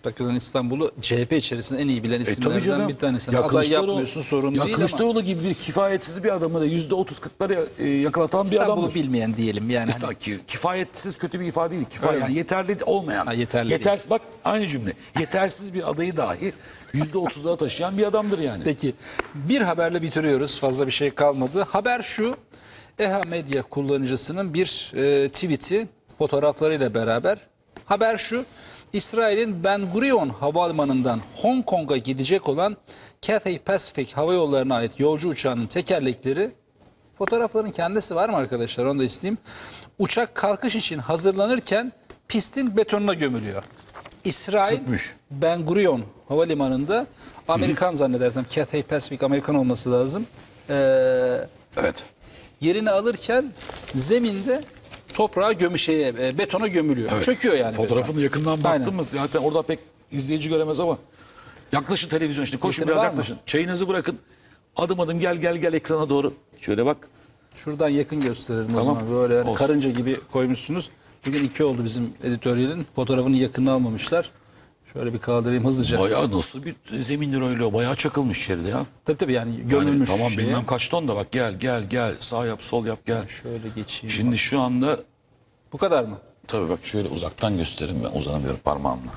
Hakikaten İstanbul'u CHP içerisinde en iyi bilen E isimlerden canım. bir tanesi. Ya Aday yapmıyorsun sorun ya değil ama Kılıçdaroğlu gibi bir kifayetsiz bir adamı da yüzde otuz kırkları e, yakalatan bir İstanbul'u adamdır. bilmeyen diyelim yani. Hani İşte ki- kifayetsiz kötü bir ifade değil. Kifayet yani yeterli olmayan. Ha, yeterli yetersiz bak aynı cümle. Yetersiz bir adayı dahi yüzde otuzlara taşıyan bir adamdır yani. Peki bir haberle bitiriyoruz. Fazla bir şey kalmadı. Haber şu. EHA Medya kullanıcısının bir e, tweet'i fotoğraflarıyla beraber. Haber şu. İsrail'in Ben Gurion havalimanından Hong Kong'a gidecek olan Cathay Pacific hava yollarına ait yolcu uçağının tekerlekleri fotoğrafların kendisi var mı arkadaşlar onu da isteyeyim. Uçak kalkış için hazırlanırken pistin betonuna gömülüyor. İsrail Çökmüş. Ben Gurion havalimanında Amerikan zannedersem Cathay Pacific Amerikan olması lazım. Ee, Evet. yerini alırken zeminde toprağa gömü şeye, e, betona gömülüyor. evet. Çöküyor yani. Fotoğrafını yakından baktınız zaten orada pek izleyici göremez ama yaklaşın televizyon işte koşun Yakını biraz var mı? yaklaşın. Çayınızı bırakın. Adım adım gel gel gel ekrana doğru. Şöyle bak. Şuradan yakın gösterelim o Tamam. zaman. Böyle Olsun. karınca gibi koymuşsunuz. Bugün iki oldu bizim editörlerin. Fotoğrafını yakını almamışlar. Şöyle bir kaldırayım hızlıca. Bayağı nasıl bir zemindir öyle o. Bayağı çakılmış içeride ya. Tabii tabii yani Yani gömülmüş tamam şeye. bilmem kaç ton da bak gel gel gel sağ yap sol yap gel. Şöyle geçeyim. Şimdi şu anda Bu kadar mı? tabii bak şöyle uzaktan göstereyim ben uzanamıyorum parmağımla.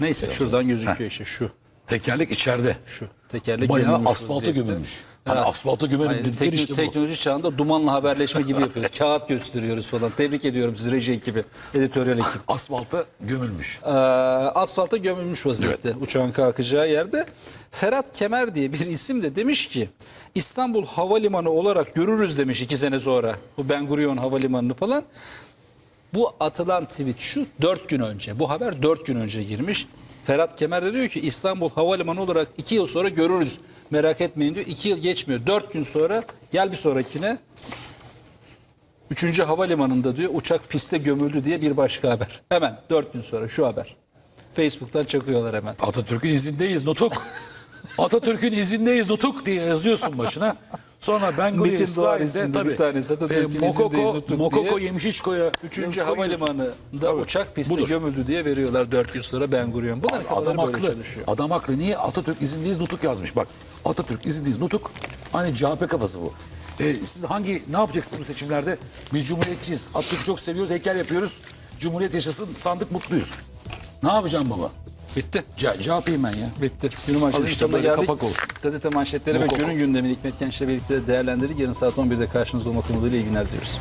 Neyse şuradan gözüküyor işte şu. Tekerlek içeride. Şu. Tekerlek Bayağı asfalta gömülmüş. Hani Evet. asfalta gömelim Hayır, dedikleri işte bu. teknoloji çağında dumanla haberleşme gibi yapıyoruz. [LAUGHS] Kağıt gösteriyoruz falan. Tebrik ediyorum sizi reji ekibi, editörel ekip. Asfalta gömülmüş. Ee, asfalta gömülmüş vaziyette uçağın kalkacağı yerde. Ferhat Kemer diye bir isim de demiş ki İstanbul Havalimanı olarak görürüz demiş iki sene sonra. Bu Ben Gurion Havalimanı'nı falan. Bu atılan tweet şu dört gün önce. Bu haber dört gün önce girmiş. Ferhat Kemer de diyor ki İstanbul Havalimanı olarak iki yıl sonra görürüz. Merak etmeyin diyor. İki yıl geçmiyor. Dört gün sonra gel bir sonrakine. Üçüncü havalimanında diyor uçak piste gömüldü diye bir başka haber. Hemen dört gün sonra şu haber. Facebook'tan çakıyorlar hemen. Atatürk'ün izindeyiz Nutuk. [LAUGHS] Atatürk'ün izindeyiz Nutuk diye yazıyorsun başına. Sonra ben Guri Metin Doğan İsrail'de isimli tabii. bir tanesi Atatürk'ün e, izindeyiz Mokoko, Mokoko diye. Yemişişko'ya Üçüncü havalimanında uçak piste Budur. gömüldü diye veriyorlar dört gün sonra Ben Gurion. Bunların kafaları Adam böyle haklı. çalışıyor. Adam haklı. Niye? Atatürk izindeyiz Nutuk yazmış. Bak Atatürk izindeyiz Nutuk. Hani CHP kafası bu. E, siz hangi ne yapacaksınız bu seçimlerde? Biz cumhuriyetçiyiz. Atatürk'ü çok seviyoruz. Heykel yapıyoruz. Cumhuriyet yaşasın. Sandık mutluyuz. Ne yapacağım baba? Bitti. C- CHP'yim ben ya. Bitti. Günün işte sonuna böyle geldik. kapak olsun. Gazete manşetleri ve günün gündemini Hikmet Genç'le birlikte değerlendirdik. Yarın saat 11'de karşınızda olmak umuduyla iyi günler diliyoruz.